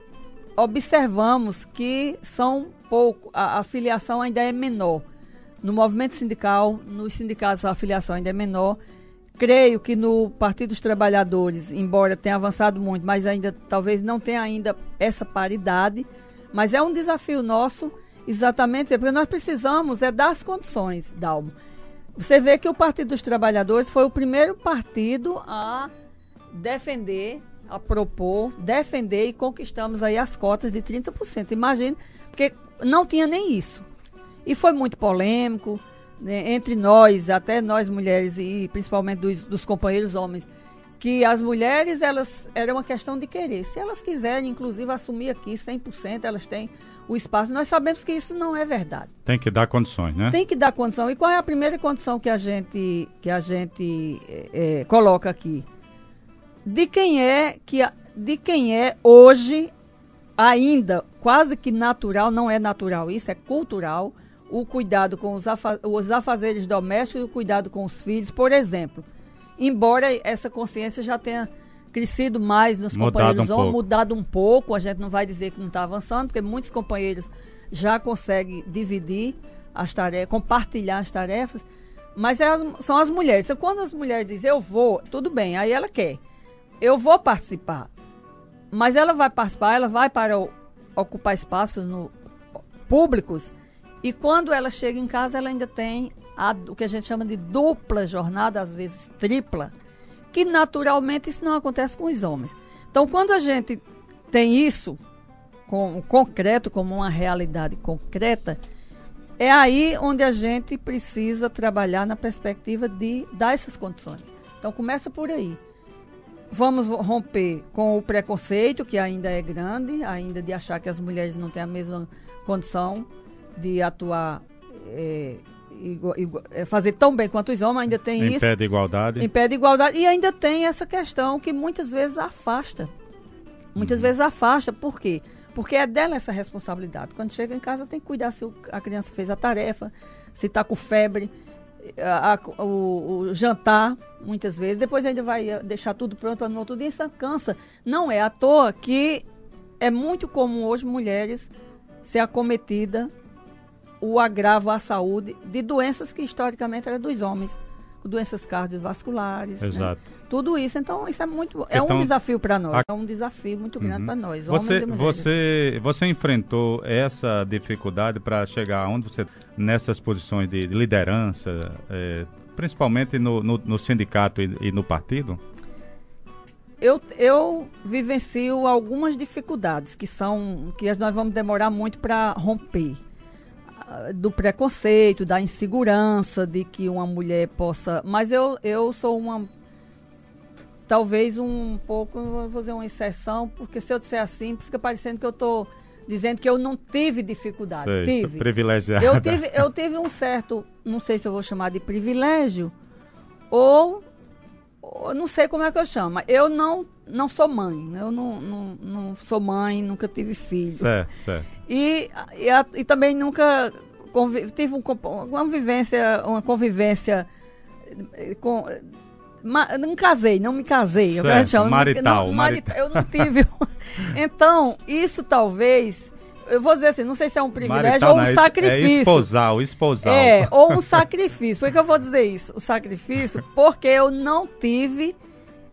observamos que são pouco, a, a filiação ainda é menor. No movimento sindical, nos sindicatos a filiação ainda é menor. Creio que no Partido dos Trabalhadores, embora tenha avançado muito, mas ainda talvez não tenha ainda essa paridade. Mas é um desafio nosso Exatamente, porque nós precisamos é das condições, Dalmo. Você vê que o Partido dos Trabalhadores foi o primeiro partido a defender, a propor, defender e conquistamos aí as cotas de 30%. Imagine, porque não tinha nem isso. E foi muito polêmico né, entre nós, até nós mulheres e principalmente dos, dos companheiros homens, que as mulheres, elas era uma questão de querer. Se elas quiserem, inclusive, assumir aqui 100%, elas têm o espaço. Nós sabemos que isso não é verdade. Tem que dar condições, né? Tem que dar condição. E qual é a primeira condição que a gente, que a gente é, coloca aqui? De quem é que de quem é hoje ainda quase que natural, não é natural, isso é cultural, o cuidado com os, afa os afazeres domésticos e o cuidado com os filhos, por exemplo. Embora essa consciência já tenha crescido mais nos mudado companheiros um mudado um pouco. A gente não vai dizer que não está avançando, porque muitos companheiros já conseguem dividir as tarefas, compartilhar as tarefas. Mas é as, são as mulheres. Então, quando as mulheres dizem eu vou, tudo bem, aí ela quer. Eu vou participar. Mas ela vai participar, ela vai para o, ocupar espaços no, públicos. E quando ela chega em casa, ela ainda tem a, o que a gente chama de dupla jornada, às vezes tripla que naturalmente isso não acontece com os homens. Então, quando a gente tem isso com, concreto, como uma realidade concreta, é aí onde a gente precisa trabalhar na perspectiva de dar essas condições. Então, começa por aí. Vamos romper com o preconceito, que ainda é grande, ainda de achar que as mulheres não têm a mesma condição de atuar é, igual, igual, é, fazer tão bem quanto os homens, ainda tem em isso. Impede igualdade. Impede igualdade. E ainda tem essa questão que muitas vezes afasta. Muitas uhum. vezes afasta. Por quê? Porque é dela essa responsabilidade. Quando chega em casa, tem que cuidar se a criança fez a tarefa, se está com febre, a, a, o, o, jantar, muitas vezes. Depois ainda vai eh, deixar tudo pronto para no outro dia. Isso cansa. Não é à toa que é muito comum hoje mulheres ser acometida o agravo à saúde de doenças que historicamente eram dos homens, doenças cardiovasculares. Né? Exato. Né? Tudo isso, então isso é muito é então, um desafio para nós, a... é um desafio muito grande uhum. para nós. Você você você enfrentou essa dificuldade para chegar onde você nessas posições de liderança, é, principalmente no, no, no sindicato e, e no partido? eu, eu vivencio algumas dificuldades que são que nós vamos demorar muito para romper do preconceito, da insegurança de que uma mulher possa. Mas eu, eu sou uma. Talvez um pouco, vou fazer uma exceção, porque se eu disser assim, fica parecendo que eu estou dizendo que eu não tive dificuldade. Sei, tive. Privilegiada. Eu tive, eu tive um certo, não sei se eu vou chamar de privilégio, ou, ou não sei como é que eu chamo. Eu não, não sou mãe, né? eu não, não, não sou mãe, nunca tive filho. Certo, certo. E, e, a, e também nunca conviv, tive um, uma vivência, uma convivência eh, com. Ma, não casei, não me casei. Certo, eu chamo, marital, não, marital. Eu não tive. então, isso talvez eu vou dizer assim, não sei se é um privilégio Marital, ou um não, é sacrifício. É esposar, o esposar. É, ou um sacrifício. Por que eu vou dizer isso? O sacrifício, porque eu não tive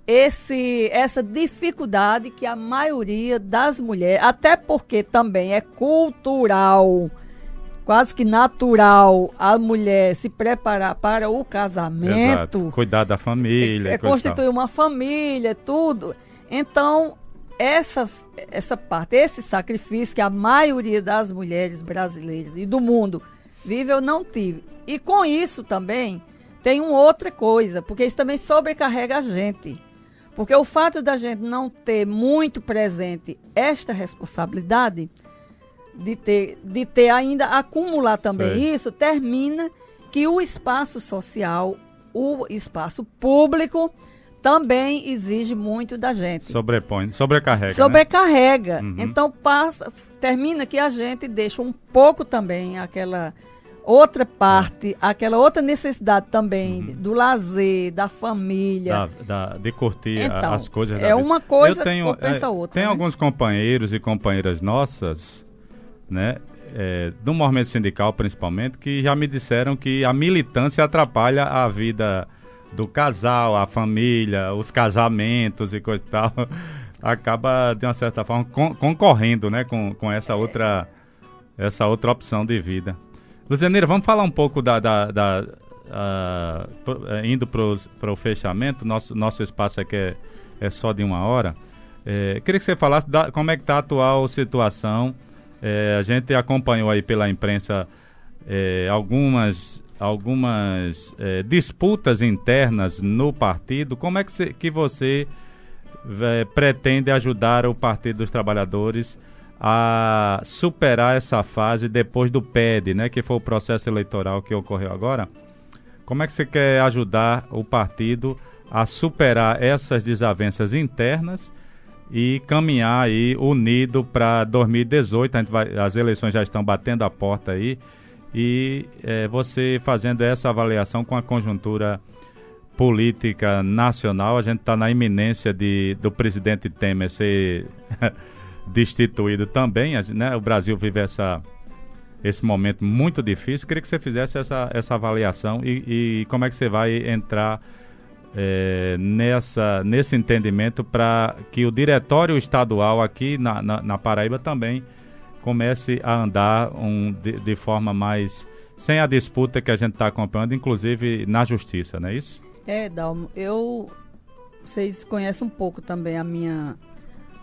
esse, essa dificuldade que a maioria das mulheres, até porque também é cultural, quase que natural a mulher se preparar para o casamento. Exato. Cuidar da família. É, é constituir uma família, tudo. Então, essa, essa parte, esse sacrifício que a maioria das mulheres brasileiras e do mundo vive, eu não tive. E com isso também tem uma outra coisa, porque isso também sobrecarrega a gente. Porque o fato da gente não ter muito presente esta responsabilidade, de ter, de ter ainda acumular também Sei. isso, termina que o espaço social, o espaço público, também exige muito da gente. Sobrepõe, sobrecarrega. Né? Sobrecarrega. Né? Então passa, termina que a gente deixa um pouco também aquela outra parte, aquela outra necessidade também uhum. do lazer, da família. Da, da, de curtir então, as coisas. É uma coisa, eu tenho, pensa é, outra. Tem né? alguns companheiros e companheiras nossas, né? É, do movimento sindical principalmente, que já me disseram que a militância atrapalha a vida do casal, a família, os casamentos e coisa e tal. Acaba, de uma certa forma, con concorrendo né, com, com essa outra essa outra opção de vida. Lucianeira, vamos falar um pouco da. da, da uh, indo para o fechamento, nosso, nosso espaço aqui é, é só de uma hora. É, queria que você falasse da, como é que está a atual situação. É, a gente acompanhou aí pela imprensa é, algumas, algumas disputas internas no partido. Como é que, você, que você pretende ajudar o Partido dos Trabalhadores a superar essa fase depois do PED, né, que foi o processo eleitoral que ocorreu agora. Como é que você quer ajudar o partido a superar essas desavenças internas e caminhar aí unido para 2018? A gente vai, as eleições já estão batendo a porta aí e é, você fazendo essa avaliação com a conjuntura política nacional, a gente está na iminência de do presidente Temer ser destituído também. Né? O Brasil vive essa, esse momento muito difícil. Queria que você fizesse essa, essa avaliação e, e como é que você vai entrar é, nessa, nesse entendimento para que o diretório estadual aqui na, na, na, Paraíba também comece a andar um, de, de forma mais sem a disputa que a gente está acompanhando, inclusive na justiça, não é isso? É, Dalmo, eu vocês conhecem um pouco também a minha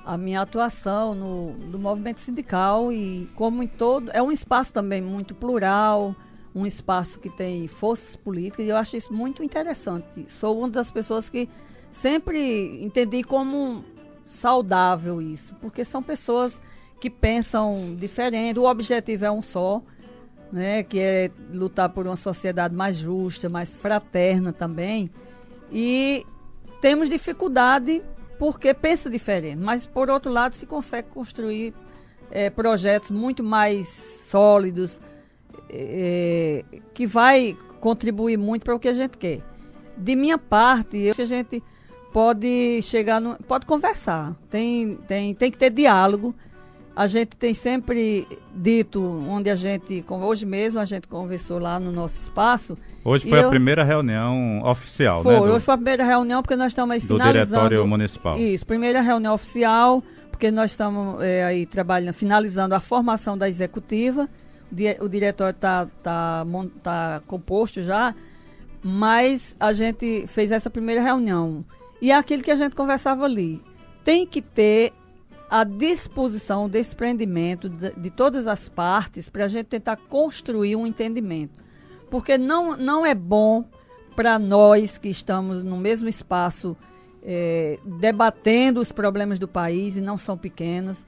a minha atuação no, no movimento sindical e como em todo é um espaço também muito plural um espaço que tem forças políticas e eu acho isso muito interessante. Sou uma das pessoas que sempre entendi como saudável isso porque são pessoas que pensam diferente o objetivo é um só né que é lutar por uma sociedade mais justa mais fraterna também e temos dificuldade porque pensa diferente. Mas, por outro lado, se consegue construir é, projetos muito mais sólidos, é, que vai contribuir muito para o que a gente quer. De minha parte, eu acho que a gente pode chegar no, pode conversar. Tem, tem, tem que ter diálogo. A gente tem sempre dito onde a gente, hoje mesmo a gente conversou lá no nosso espaço, Hoje foi a primeira reunião oficial, foi, né? Foi, hoje foi a primeira reunião porque nós estamos aí finalizando... Do Diretório Municipal. Isso, primeira reunião oficial, porque nós estamos é, aí trabalhando, finalizando a formação da executiva. O diretório está tá, tá composto já, mas a gente fez essa primeira reunião. E é aquilo que a gente conversava ali. Tem que ter a disposição, o desprendimento de, de todas as partes para a gente tentar construir um entendimento porque não, não é bom para nós que estamos no mesmo espaço é, debatendo os problemas do país e não são pequenos.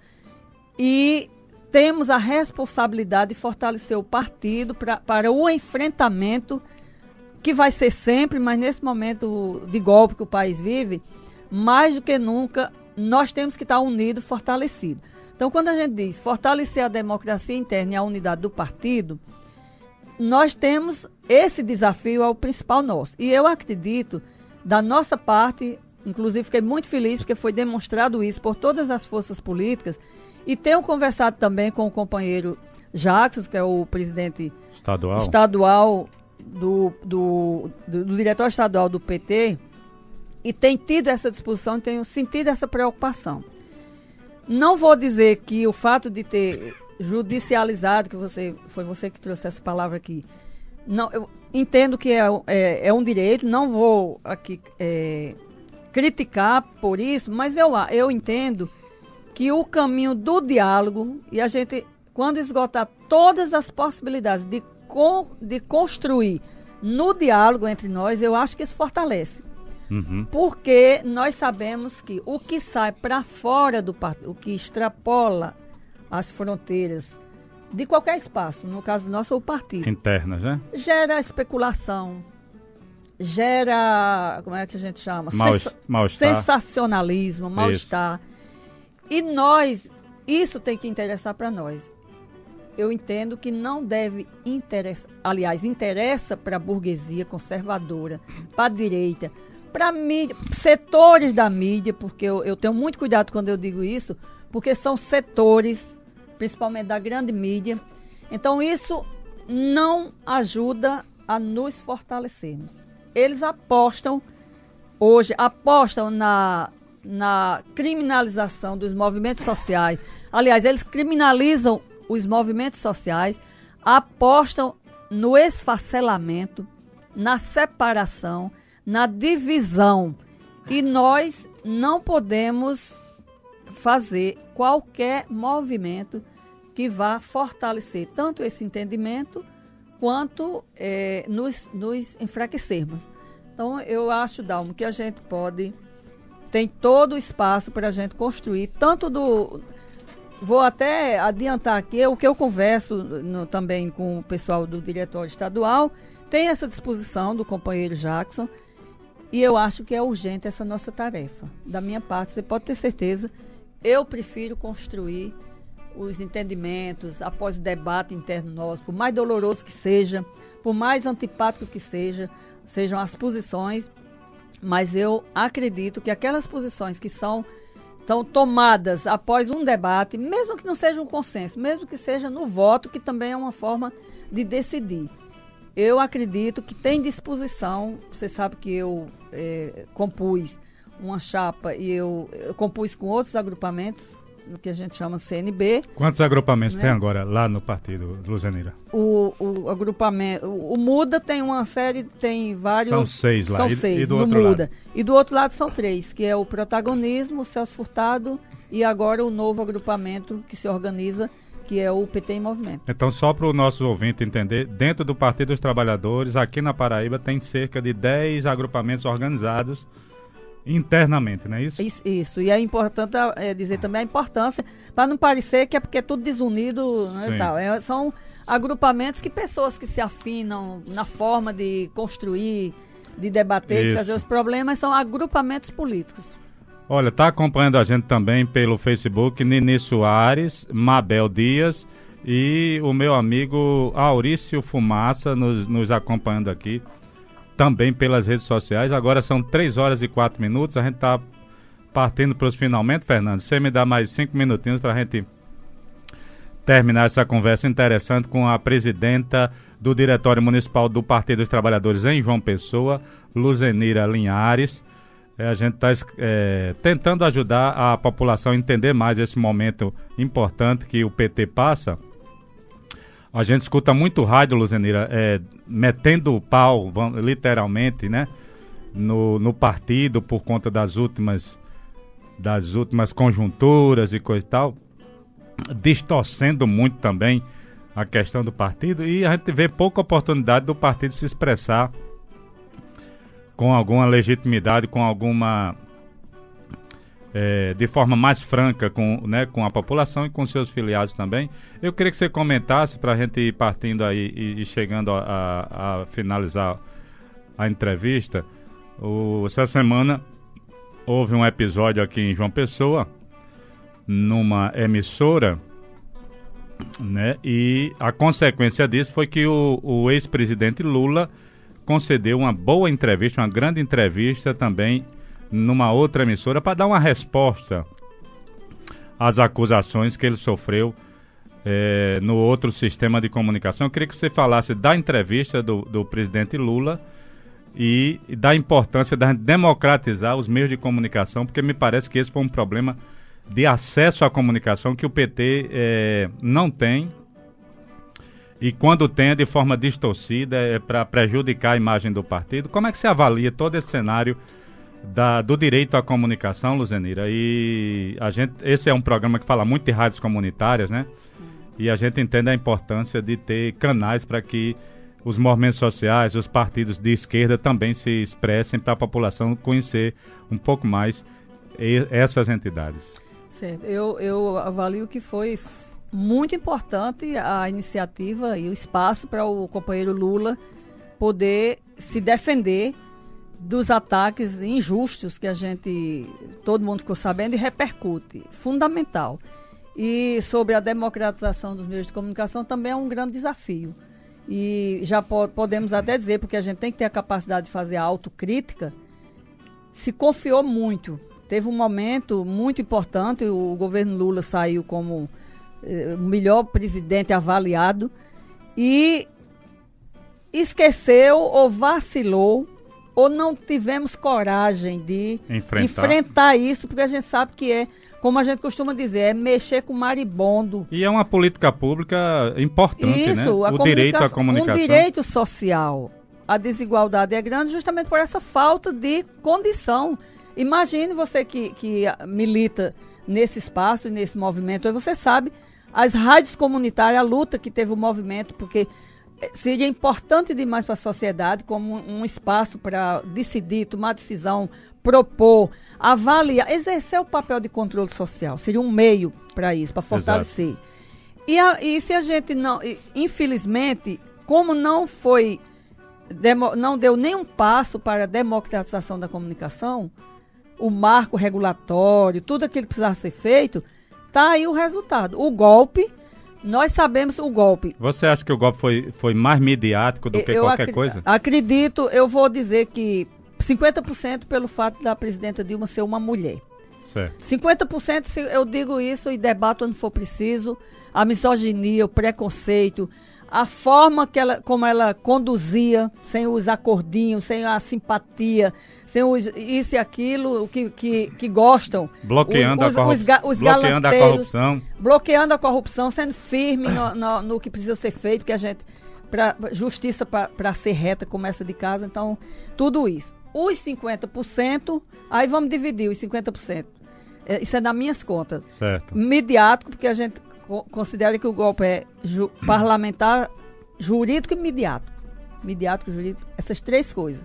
E temos a responsabilidade de fortalecer o partido pra, para o enfrentamento que vai ser sempre, mas nesse momento de golpe que o país vive, mais do que nunca, nós temos que estar unidos, fortalecidos. Então, quando a gente diz fortalecer a democracia interna e a unidade do partido, nós temos esse desafio é o principal nosso. E eu acredito, da nossa parte, inclusive fiquei muito feliz porque foi demonstrado isso por todas as forças políticas e tenho conversado também com o companheiro Jackson, que é o presidente estadual, estadual do, do, do, do diretório estadual do PT, e tem tido essa disposição, tenho sentido essa preocupação. Não vou dizer que o fato de ter judicializado, que você foi você que trouxe essa palavra aqui. Não, eu entendo que é, é, é um direito, não vou aqui é, criticar por isso, mas eu, eu entendo que o caminho do diálogo, e a gente, quando esgotar todas as possibilidades de, con, de construir no diálogo entre nós, eu acho que isso fortalece. Uhum. Porque nós sabemos que o que sai para fora do partido, o que extrapola as fronteiras de qualquer espaço, no caso nosso, o partido. Internas, né? Gera especulação, gera, como é que a gente chama? Mal- Sensa- mal-estar. Sensacionalismo, mal-estar. E nós, isso tem que interessar para nós. Eu entendo que não deve interessar, aliás, interessa para a burguesia conservadora, para a direita, para setores da mídia, porque eu, eu tenho muito cuidado quando eu digo isso, porque são setores, principalmente da grande mídia. Então isso não ajuda a nos fortalecermos. Eles apostam hoje apostam na, na criminalização dos movimentos sociais. Aliás, eles criminalizam os movimentos sociais, apostam no esfacelamento, na separação, na divisão. E nós não podemos fazer qualquer movimento que vá fortalecer tanto esse entendimento quanto eh, nos, nos enfraquecermos. Então, eu acho, Dalmo, que a gente pode, tem todo o espaço para a gente construir, tanto do. Vou até adiantar aqui o que eu converso no- também com o pessoal do diretório estadual, tem essa disposição do companheiro Jackson, e eu acho que é urgente essa nossa tarefa. Da minha parte, você pode ter certeza, eu prefiro construir os entendimentos após o debate interno nosso, por mais doloroso que seja, por mais antipático que seja, sejam as posições, mas eu acredito que aquelas posições que são estão tomadas após um debate, mesmo que não seja um consenso, mesmo que seja no voto, que também é uma forma de decidir. Eu acredito que tem disposição. Você sabe que eu eh, compus uma chapa e eu, eu compus com outros agrupamentos, no que a gente chama CNB. Quantos agrupamentos Né? tem agora lá no partido, Luzenira? O, o agrupamento, o, o Muda tem uma série, tem vários. São seis lá. São E- seis e do outro Muda. lado? E do outro lado são três, que é o protagonismo, o Celso Furtado e agora o novo agrupamento que se organiza, que é o PT em Movimento. Então, só para o nosso ouvinte entender, dentro do Partido dos Trabalhadores, aqui na Paraíba, tem cerca de 10 agrupamentos organizados internamente, não é isso? Isso, isso. E é importante é, dizer também a importância, para não parecer que é porque é tudo desunido né, e tal. É, são agrupamentos que pessoas que se afinam na forma de construir, de debater, de Isso. trazer os problemas, são agrupamentos políticos. Olha, tá acompanhando a gente também pelo Facebook Nini Soares, Mabel Dias e o meu amigo Aurício Fumaça nos, nos acompanhando aqui também pelas redes sociais. Agora são 3 horas e 4 minutos. A gente tá partindo para os finalmente, Fernando. Você me dá mais 5 minutinhos para a gente terminar essa conversa interessante com a presidenta do Diretório Municipal do Partido dos Trabalhadores em João Pessoa, Luzenira Linhares. É, a gente está tentando ajudar a população a entender mais esse momento importante que o PT passa. A gente escuta muito rádio, Luzenira, é, metendo o pau, literalmente, né? No, no partido por conta das últimas, das últimas conjunturas e coisa e tal distorcendo muito também a questão do partido e a gente vê pouca oportunidade do partido se expressar com alguma legitimidade, com alguma eh, de forma mais franca com, né, com a população e com seus filiados também. Eu queria que você comentasse para a gente ir partindo aí e, e chegando a, a- a finalizar a entrevista. O, essa semana houve um episódio aqui em João Pessoa numa emissora, né? E a consequência disso foi que o, o ex-presidente Lula concedeu uma boa entrevista, uma grande entrevista também numa outra emissora para dar uma resposta às acusações que ele sofreu eh, no outro sistema de comunicação. Eu queria que você falasse da entrevista do, do presidente Lula e, e da importância gente democratizar os meios de comunicação, porque me parece que esse foi um problema de acesso à comunicação que o PT eh, não tem e quando tem é de forma distorcida é para prejudicar a imagem do partido. Como é que você avalia todo esse cenário da- do direito à comunicação, Luzenira? E a gente, esse é um programa que fala muito de rádios comunitárias, né? E a gente entende a importância de ter canais para que os movimentos sociais, os partidos de esquerda também se expressem para a população conhecer um pouco mais essas entidades. Certo. Eu, eu avalio que foi muito importante a iniciativa e o espaço para o companheiro Lula poder se defender dos ataques injustos que a gente, todo mundo ficou sabendo e repercute. Fundamental. E sobre a democratização dos meios de comunicação também é um grande desafio. E já po podemos até dizer, porque a gente tem que ter a capacidade de fazer a autocrítica, se confiou muito. Teve um momento muito importante, o governo Lula saiu como eh, melhor presidente avaliado e esqueceu ou vacilou ou não tivemos coragem de Enfrentar. enfrentar isso, porque a gente sabe que é, como a gente costuma dizer, é mexer com maribondo. E é uma política pública importante, né? Isso, a O direito à comunicação-. Um direito social. A desigualdade é grande justamente por essa falta de condição. Imagine você que, que milita nesse espaço e nesse movimento, aí você sabe as rádios comunitárias, a luta que teve o movimento, porque seria importante demais para a sociedade como um espaço para decidir, tomar decisão, propor, avaliar, exercer o papel de controle social. Seria um meio para isso, para fortalecer. E, a- e se a gente não, infelizmente, como não foi, demo- não deu nenhum passo para a democratização da comunicação, o marco regulatório, tudo aquilo que precisava ser feito, tá aí o resultado. O golpe, nós sabemos o golpe. Você acha que o golpe foi, foi mais midiático do que Eu qualquer acri- coisa? Acredito, eu vou dizer que 50% pelo fato da presidenta Dilma ser uma mulher. Certo. 50% se eu digo isso e debato onde for preciso, a misoginia, o preconceito, a forma que ela, como ela conduzia, sem os acordinhos, sem a simpatia, sem os, isso e aquilo que, que, que gostam. Bloqueando Os- a os- corrupção. os ga- bloqueando a corrupção. bloqueando a corrupção, sendo firme no, no- no que precisa ser feito, que a gente. Pra, justiça para ser reta começa de casa, então, tudo isso. Os 50%, aí vamos dividir os 50%. É, isso é das minhas contas. Certo. Midiático, porque a gente considera que o golpe é ju- parlamentar, jurídico e midiático. Midiático, jurídico, essas três coisas.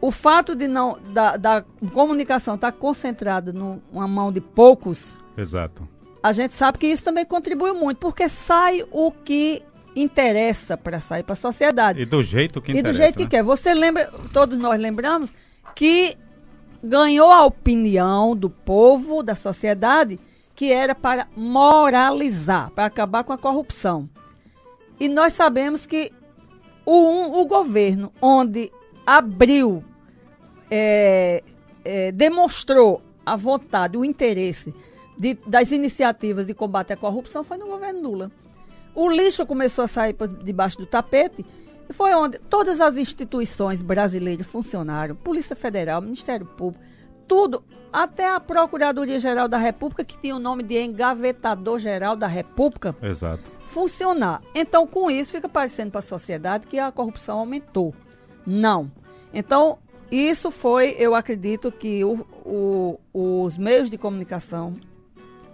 O fato de não da, da comunicação estar concentrada numa mão de poucos Exato. a gente sabe que isso também contribui muito, porque sai o que interessa para sair para a sociedade. E do jeito que e interessa. do jeito que né? quer. Você lembra, todos nós lembramos, que ganhou a opinião do povo, da sociedade, que era para moralizar, para acabar com a corrupção. E nós sabemos que o, o governo, onde abriu, é, é, demonstrou a vontade, o interesse de- das iniciativas de combate à corrupção, foi no governo Lula. O lixo começou a sair por debaixo do tapete e foi onde todas as instituições brasileiras funcionaram, Polícia Federal, Ministério Público, tudo, até a Procuradoria-Geral da República, que tinha o nome de Engavetador-Geral da República, Exato. funcionar. Então, com isso, fica parecendo para a sociedade que a corrupção aumentou. Não. Então, isso foi, eu acredito que o- o- os meios de comunicação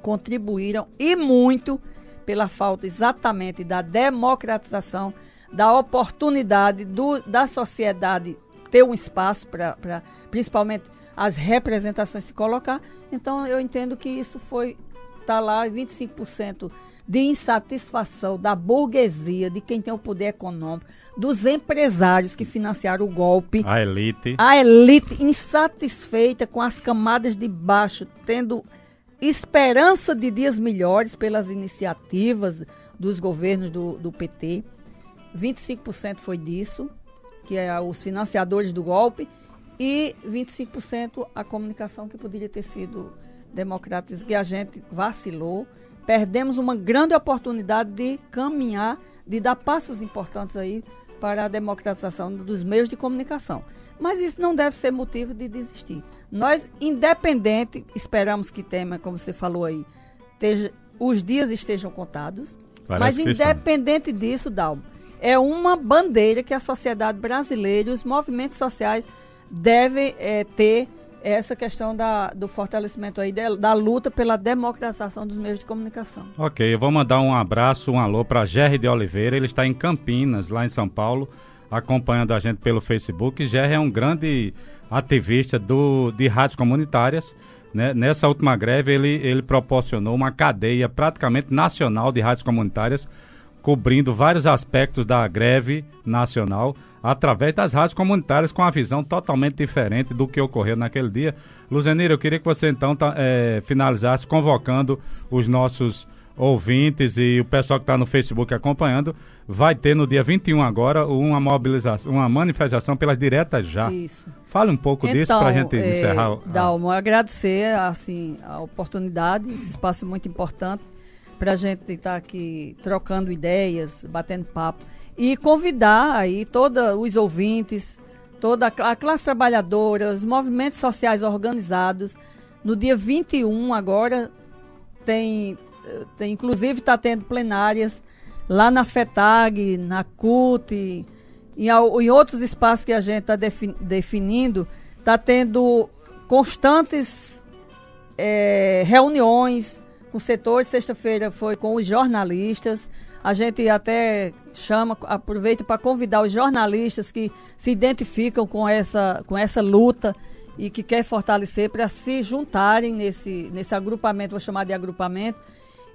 contribuíram e muito pela falta exatamente da democratização, da oportunidade do- da sociedade ter um espaço para, principalmente, as representações se colocar. Então, eu entendo que isso foi, está lá, 25% de insatisfação da burguesia, de quem tem o poder econômico, dos empresários que financiaram o golpe A elite. a elite insatisfeita com as camadas de baixo, tendo esperança de dias melhores pelas iniciativas dos governos do, do PT. 25% foi disso, que é os financiadores do golpe, e 25% a comunicação que poderia ter sido democrática, que a gente vacilou. Perdemos uma grande oportunidade de caminhar, de dar passos importantes aí para a democratização dos meios de comunicação. Mas isso não deve ser motivo de desistir. Nós, independente, esperamos que tema, como você falou aí, esteja- os dias estejam contados. Parece mas independente disso, Dalmo, é uma bandeira que a sociedade brasileira e os movimentos sociais devem eh, ter essa questão da, do fortalecimento aí da, da luta pela democratização dos meios de comunicação. Ok, eu vou mandar um abraço, um alô para Gerry de Oliveira. Ele está em Campinas, lá em São Paulo, acompanhando a gente pelo Facebook. Gerry é um grande ativista do, de rádios comunitárias. né? Nessa última greve, ele, ele proporcionou uma cadeia praticamente nacional de rádios comunitárias, cobrindo vários aspectos da greve nacional. Através das rádios comunitárias com a visão totalmente diferente do que ocorreu naquele dia. Luzenira, eu queria que você então tá, é, finalizasse convocando os nossos ouvintes e o pessoal que está no Facebook acompanhando. Vai ter no dia 21 agora uma mobilização, uma manifestação pelas diretas já. Isso. Fale um pouco então, disso para a gente é, encerrar. Dalmo, agradecer assim, a oportunidade, esse espaço muito importante para a gente estar aqui trocando ideias, batendo papo e convidar aí todos os ouvintes, toda a classe trabalhadora, os movimentos sociais organizados. No dia 21 agora tem, tem inclusive está tendo plenárias lá na FETAG, na CUT, em, em outros espaços que a gente está definindo, está tendo constantes é, reuniões com setores. Sexta-feira foi com os jornalistas. A gente até chama, aproveita para convidar os jornalistas que se identificam com essa, com essa luta e que quer fortalecer para se juntarem nesse, nesse agrupamento, vou chamar de agrupamento.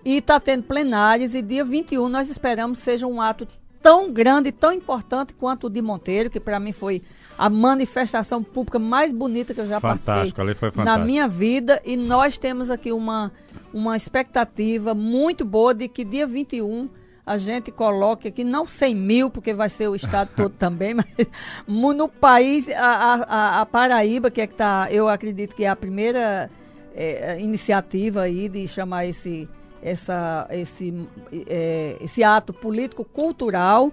E está tendo plenárias e dia 21 nós esperamos seja um ato tão grande, tão importante quanto o de Monteiro, que para mim foi a manifestação pública mais bonita que eu já fantástico, participei na minha vida. E nós temos aqui uma, uma expectativa muito boa de que dia 21 a gente coloque aqui, não 100 mil, porque vai ser o estado todo também, mas no país, a, a, a Paraíba, que é que tá, eu acredito que é a primeira é, iniciativa aí de chamar esse, essa, esse, é, esse ato político-cultural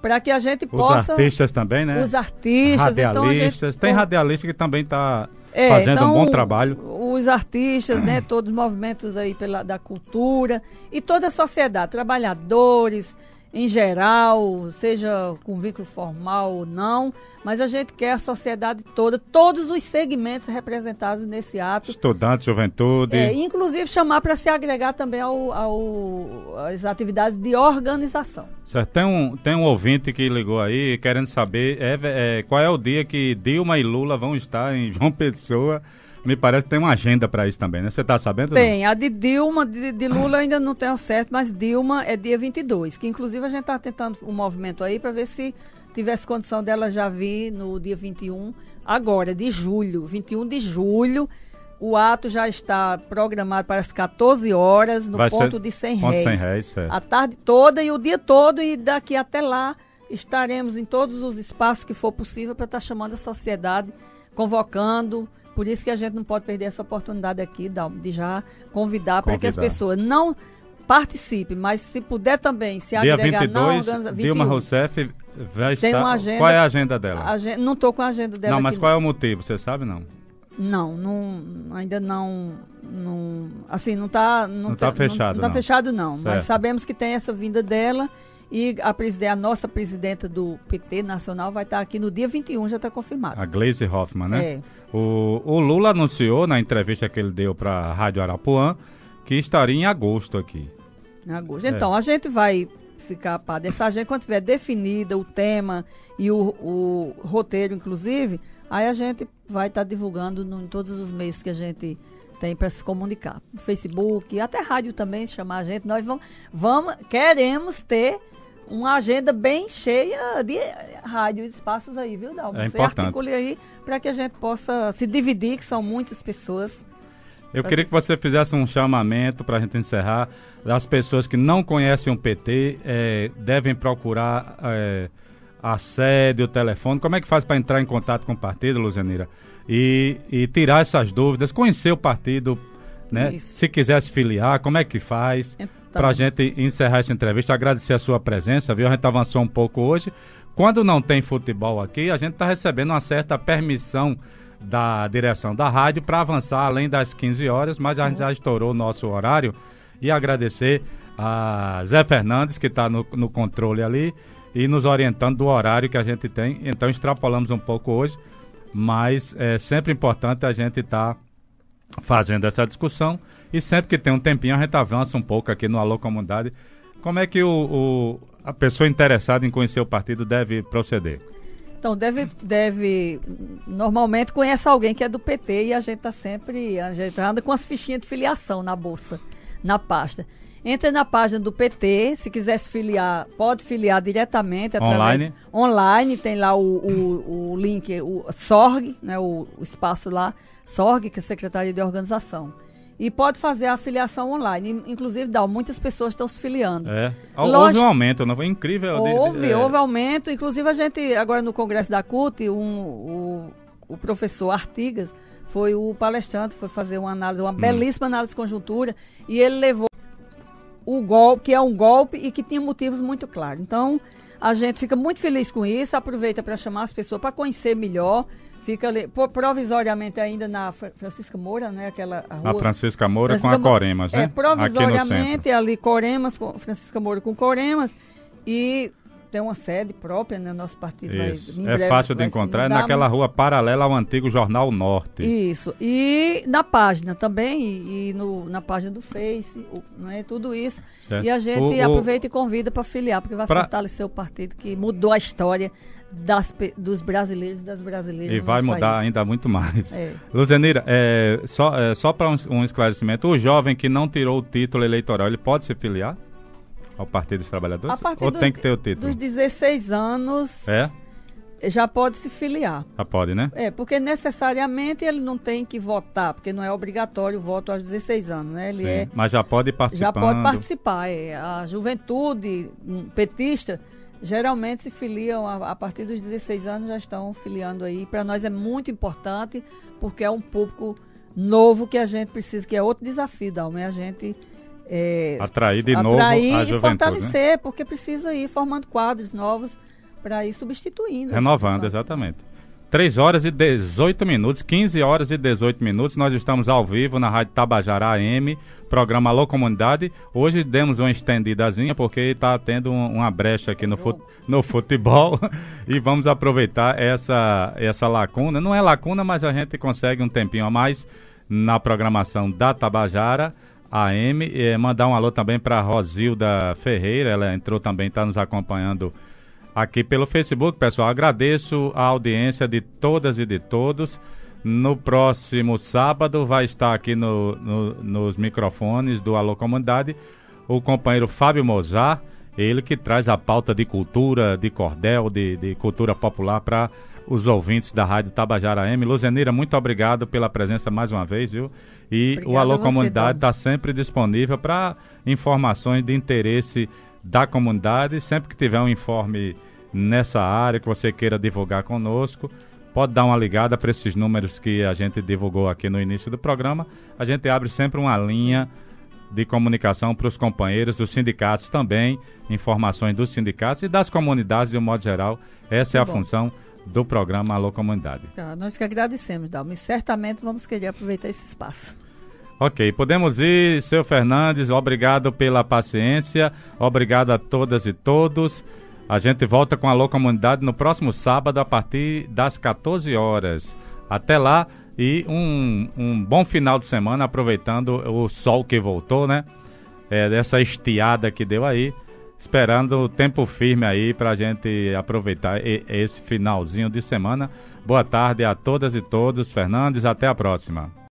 para que a gente os possa... Os artistas também, né? Os artistas. Radialistas. Então gente, Tem radialista que também está é, fazendo então, um bom trabalho. Os artistas, né, todos os movimentos aí pela, da cultura e toda a sociedade, trabalhadores, em geral, seja com vínculo formal ou não, mas a gente quer a sociedade toda, todos os segmentos representados nesse ato. Estudantes, juventude. É, inclusive chamar para se agregar também ao, ao, às atividades de organização. Certo. Tem um, tem um ouvinte que ligou aí querendo saber é, é, qual é o dia que Dilma e Lula vão estar em João Pessoa me parece que tem uma agenda para isso também, né? Você está sabendo? Tem. Não? A de Dilma, de, de Lula ainda não tenho certo, mas Dilma é dia 22, que inclusive a gente está tentando um movimento aí para ver se tivesse condição dela já vir no dia 21, agora, de julho, 21 de julho. O ato já está programado para as 14 horas no Vai ponto de 100 ponto réis. 100 réis a tarde toda e o dia todo e daqui até lá estaremos em todos os espaços que for possível para estar tá chamando a sociedade, convocando, por isso que a gente não pode perder essa oportunidade aqui de já convidar para que as pessoas não participem, mas se puder também se Dia agregar 22, na organização. Dilma Rousseff vai Tem estar... uma agenda, qual é a agenda dela? Não estou com a agenda dela Não, mas qual não. é o motivo? Você sabe não? Não, não ainda não, não assim, não está não, não tá, tá fechado, não, não tá fechado não, certo. mas sabemos que tem essa vinda dela e a, presidente, a nossa presidenta do PT nacional vai estar aqui no dia 21, já está confirmado. A Gleisi Hoffmann, né? É. O, o Lula anunciou na entrevista que ele deu para a Rádio Arapuã que estaria em agosto aqui. Em agosto. Então, é. a gente vai ficar para dessa gente quando tiver definida o tema e o, o roteiro, inclusive, aí a gente vai estar divulgando no, em todos os meios que a gente tem para se comunicar. Facebook, até rádio também, chamar a gente. Nós vamos, vamos queremos ter uma agenda bem cheia de rádio e espaços aí, viu, Dalma? É Você importante. articule aí para que a gente possa se dividir, que são muitas pessoas. Eu queria que você fizesse um chamamento para a gente encerrar. As pessoas que não conhecem o PT é, devem procurar é, a sede, o telefone. Como é que faz para entrar em contato com o partido, Luzianira? E, e tirar essas dúvidas, conhecer o partido, né? Isso. Se quiser se filiar, como é que faz? Então, Para a gente encerrar essa entrevista, agradecer a sua presença, viu? A gente avançou um pouco hoje. Quando não tem futebol aqui, a gente está recebendo uma certa permissão da direção da rádio para avançar além das 15 horas, mas a gente já estourou o nosso horário. E agradecer a Zé Fernandes, que está no, no controle ali, e nos orientando do horário que a gente tem. Então extrapolamos um pouco hoje, mas é sempre importante a gente estar tá fazendo essa discussão. E sempre que tem um tempinho, a gente avança um pouco aqui no Alô Comunidade. Como é que o, o a pessoa interessada em conhecer o partido deve proceder? Então, deve, deve. Normalmente conhece alguém que é do PT e a gente está sempre. A gente anda com as fichinhas de filiação na bolsa, na pasta. Entra na página do PT, se quiser se filiar, pode filiar diretamente. Online? Online, tem lá o, o, o link, o SORG, né, o, o espaço lá, SORG, que é Secretaria de Organização. E pode fazer a filiação online. Inclusive, dá, muitas pessoas estão se filiando. É. Houve um aumento, não foi incrível? Houve, é. houve aumento. Inclusive, a gente, agora no Congresso da CUT, um, o, o professor Artigas foi o palestrante, foi fazer uma análise, uma hum. belíssima análise de conjuntura, e ele levou o golpe, que é um golpe e que tinha motivos muito claros. Então, a gente fica muito feliz com isso, aproveita para chamar as pessoas para conhecer melhor Fica ali, provisoriamente ainda na Francisca Moura, né? Aquela rua. A Francisca Moura Francisca com a Coremas, né? É, provisoriamente ali Coremas, com Francisca Moura com Coremas. E tem uma sede própria, né? Nosso partido Isso. vai. É fácil de encontrar, é naquela rua paralela ao antigo Jornal Norte. Isso. E na página também, e, e no, na página do Face, o, não é tudo isso. Certo. E a gente o, aproveita o... e convida para filiar, porque vai pra... fortalecer o partido que mudou a história das, dos brasileiros e das brasileiras. E vai mudar país. ainda muito mais. É. Luzenira, é, só, é, só para um, um, esclarecimento, o jovem que não tirou o título eleitoral, ele pode se filiar ao Partido dos Trabalhadores? Ou tem que ter o título? Dos 16 anos. É? Já pode se filiar. Já pode, né? É, porque necessariamente ele não tem que votar, porque não é obrigatório o voto aos 16 anos, né? Ele Sim, é, mas já pode participar. Já pode participar. É. A juventude petista geralmente se filiam a, a, partir dos 16 anos, já estão filiando aí. Para nós é muito importante, porque é um público novo que a gente precisa, que é outro desafio, Dalma, é a gente é, atrair de novo a e né? fortalecer, né? porque precisa ir formando quadros novos para ir substituindo. Renovando, exatamente. 3 horas e 18 minutos, 15 horas e 18 minutos. Nós estamos ao vivo na Rádio Tabajara AM, programa Alô Comunidade. Hoje demos uma estendidazinha porque está tendo um, uma brecha aqui no, fut, no futebol e vamos aproveitar essa, essa lacuna. Não é lacuna, mas a gente consegue um tempinho a mais na programação da Tabajara AM. E mandar um alô também para Rosilda Ferreira, ela entrou também, está nos acompanhando aqui pelo Facebook, pessoal. Agradeço a audiência de todas e de todos. No próximo sábado vai estar aqui no, no, nos microfones do Alô Comunidade o companheiro Fábio Mozart, ele que traz a pauta de cultura, de cordel, de, de cultura popular para os ouvintes da Rádio Tabajara M. Luzenira, muito obrigado pela presença mais uma vez, viu? E Obrigada o Alô Comunidade está sempre disponível para informações de interesse da comunidade. Sempre que tiver um informe nessa área que você queira divulgar conosco, pode dar uma ligada para esses números que a gente divulgou aqui no início do programa. A gente abre sempre uma linha de comunicação para os companheiros dos sindicatos também, informações dos sindicatos e das comunidades de um modo geral. Essa é a bom. função do programa Alô Comunidade. Tá, nós que agradecemos, Dalmi. Certamente vamos querer aproveitar esse espaço. Ok, podemos ir, seu Fernandes. Obrigado pela paciência. Obrigado a todas e todos. A gente volta com a Alô Comunidade no próximo sábado a partir das 14 horas. Até lá e um, um bom final de semana, aproveitando o sol que voltou, né? É, dessa estiada que deu aí. Esperando o tempo firme aí para a gente aproveitar esse finalzinho de semana. Boa tarde a todas e todos. Fernandes, até a próxima.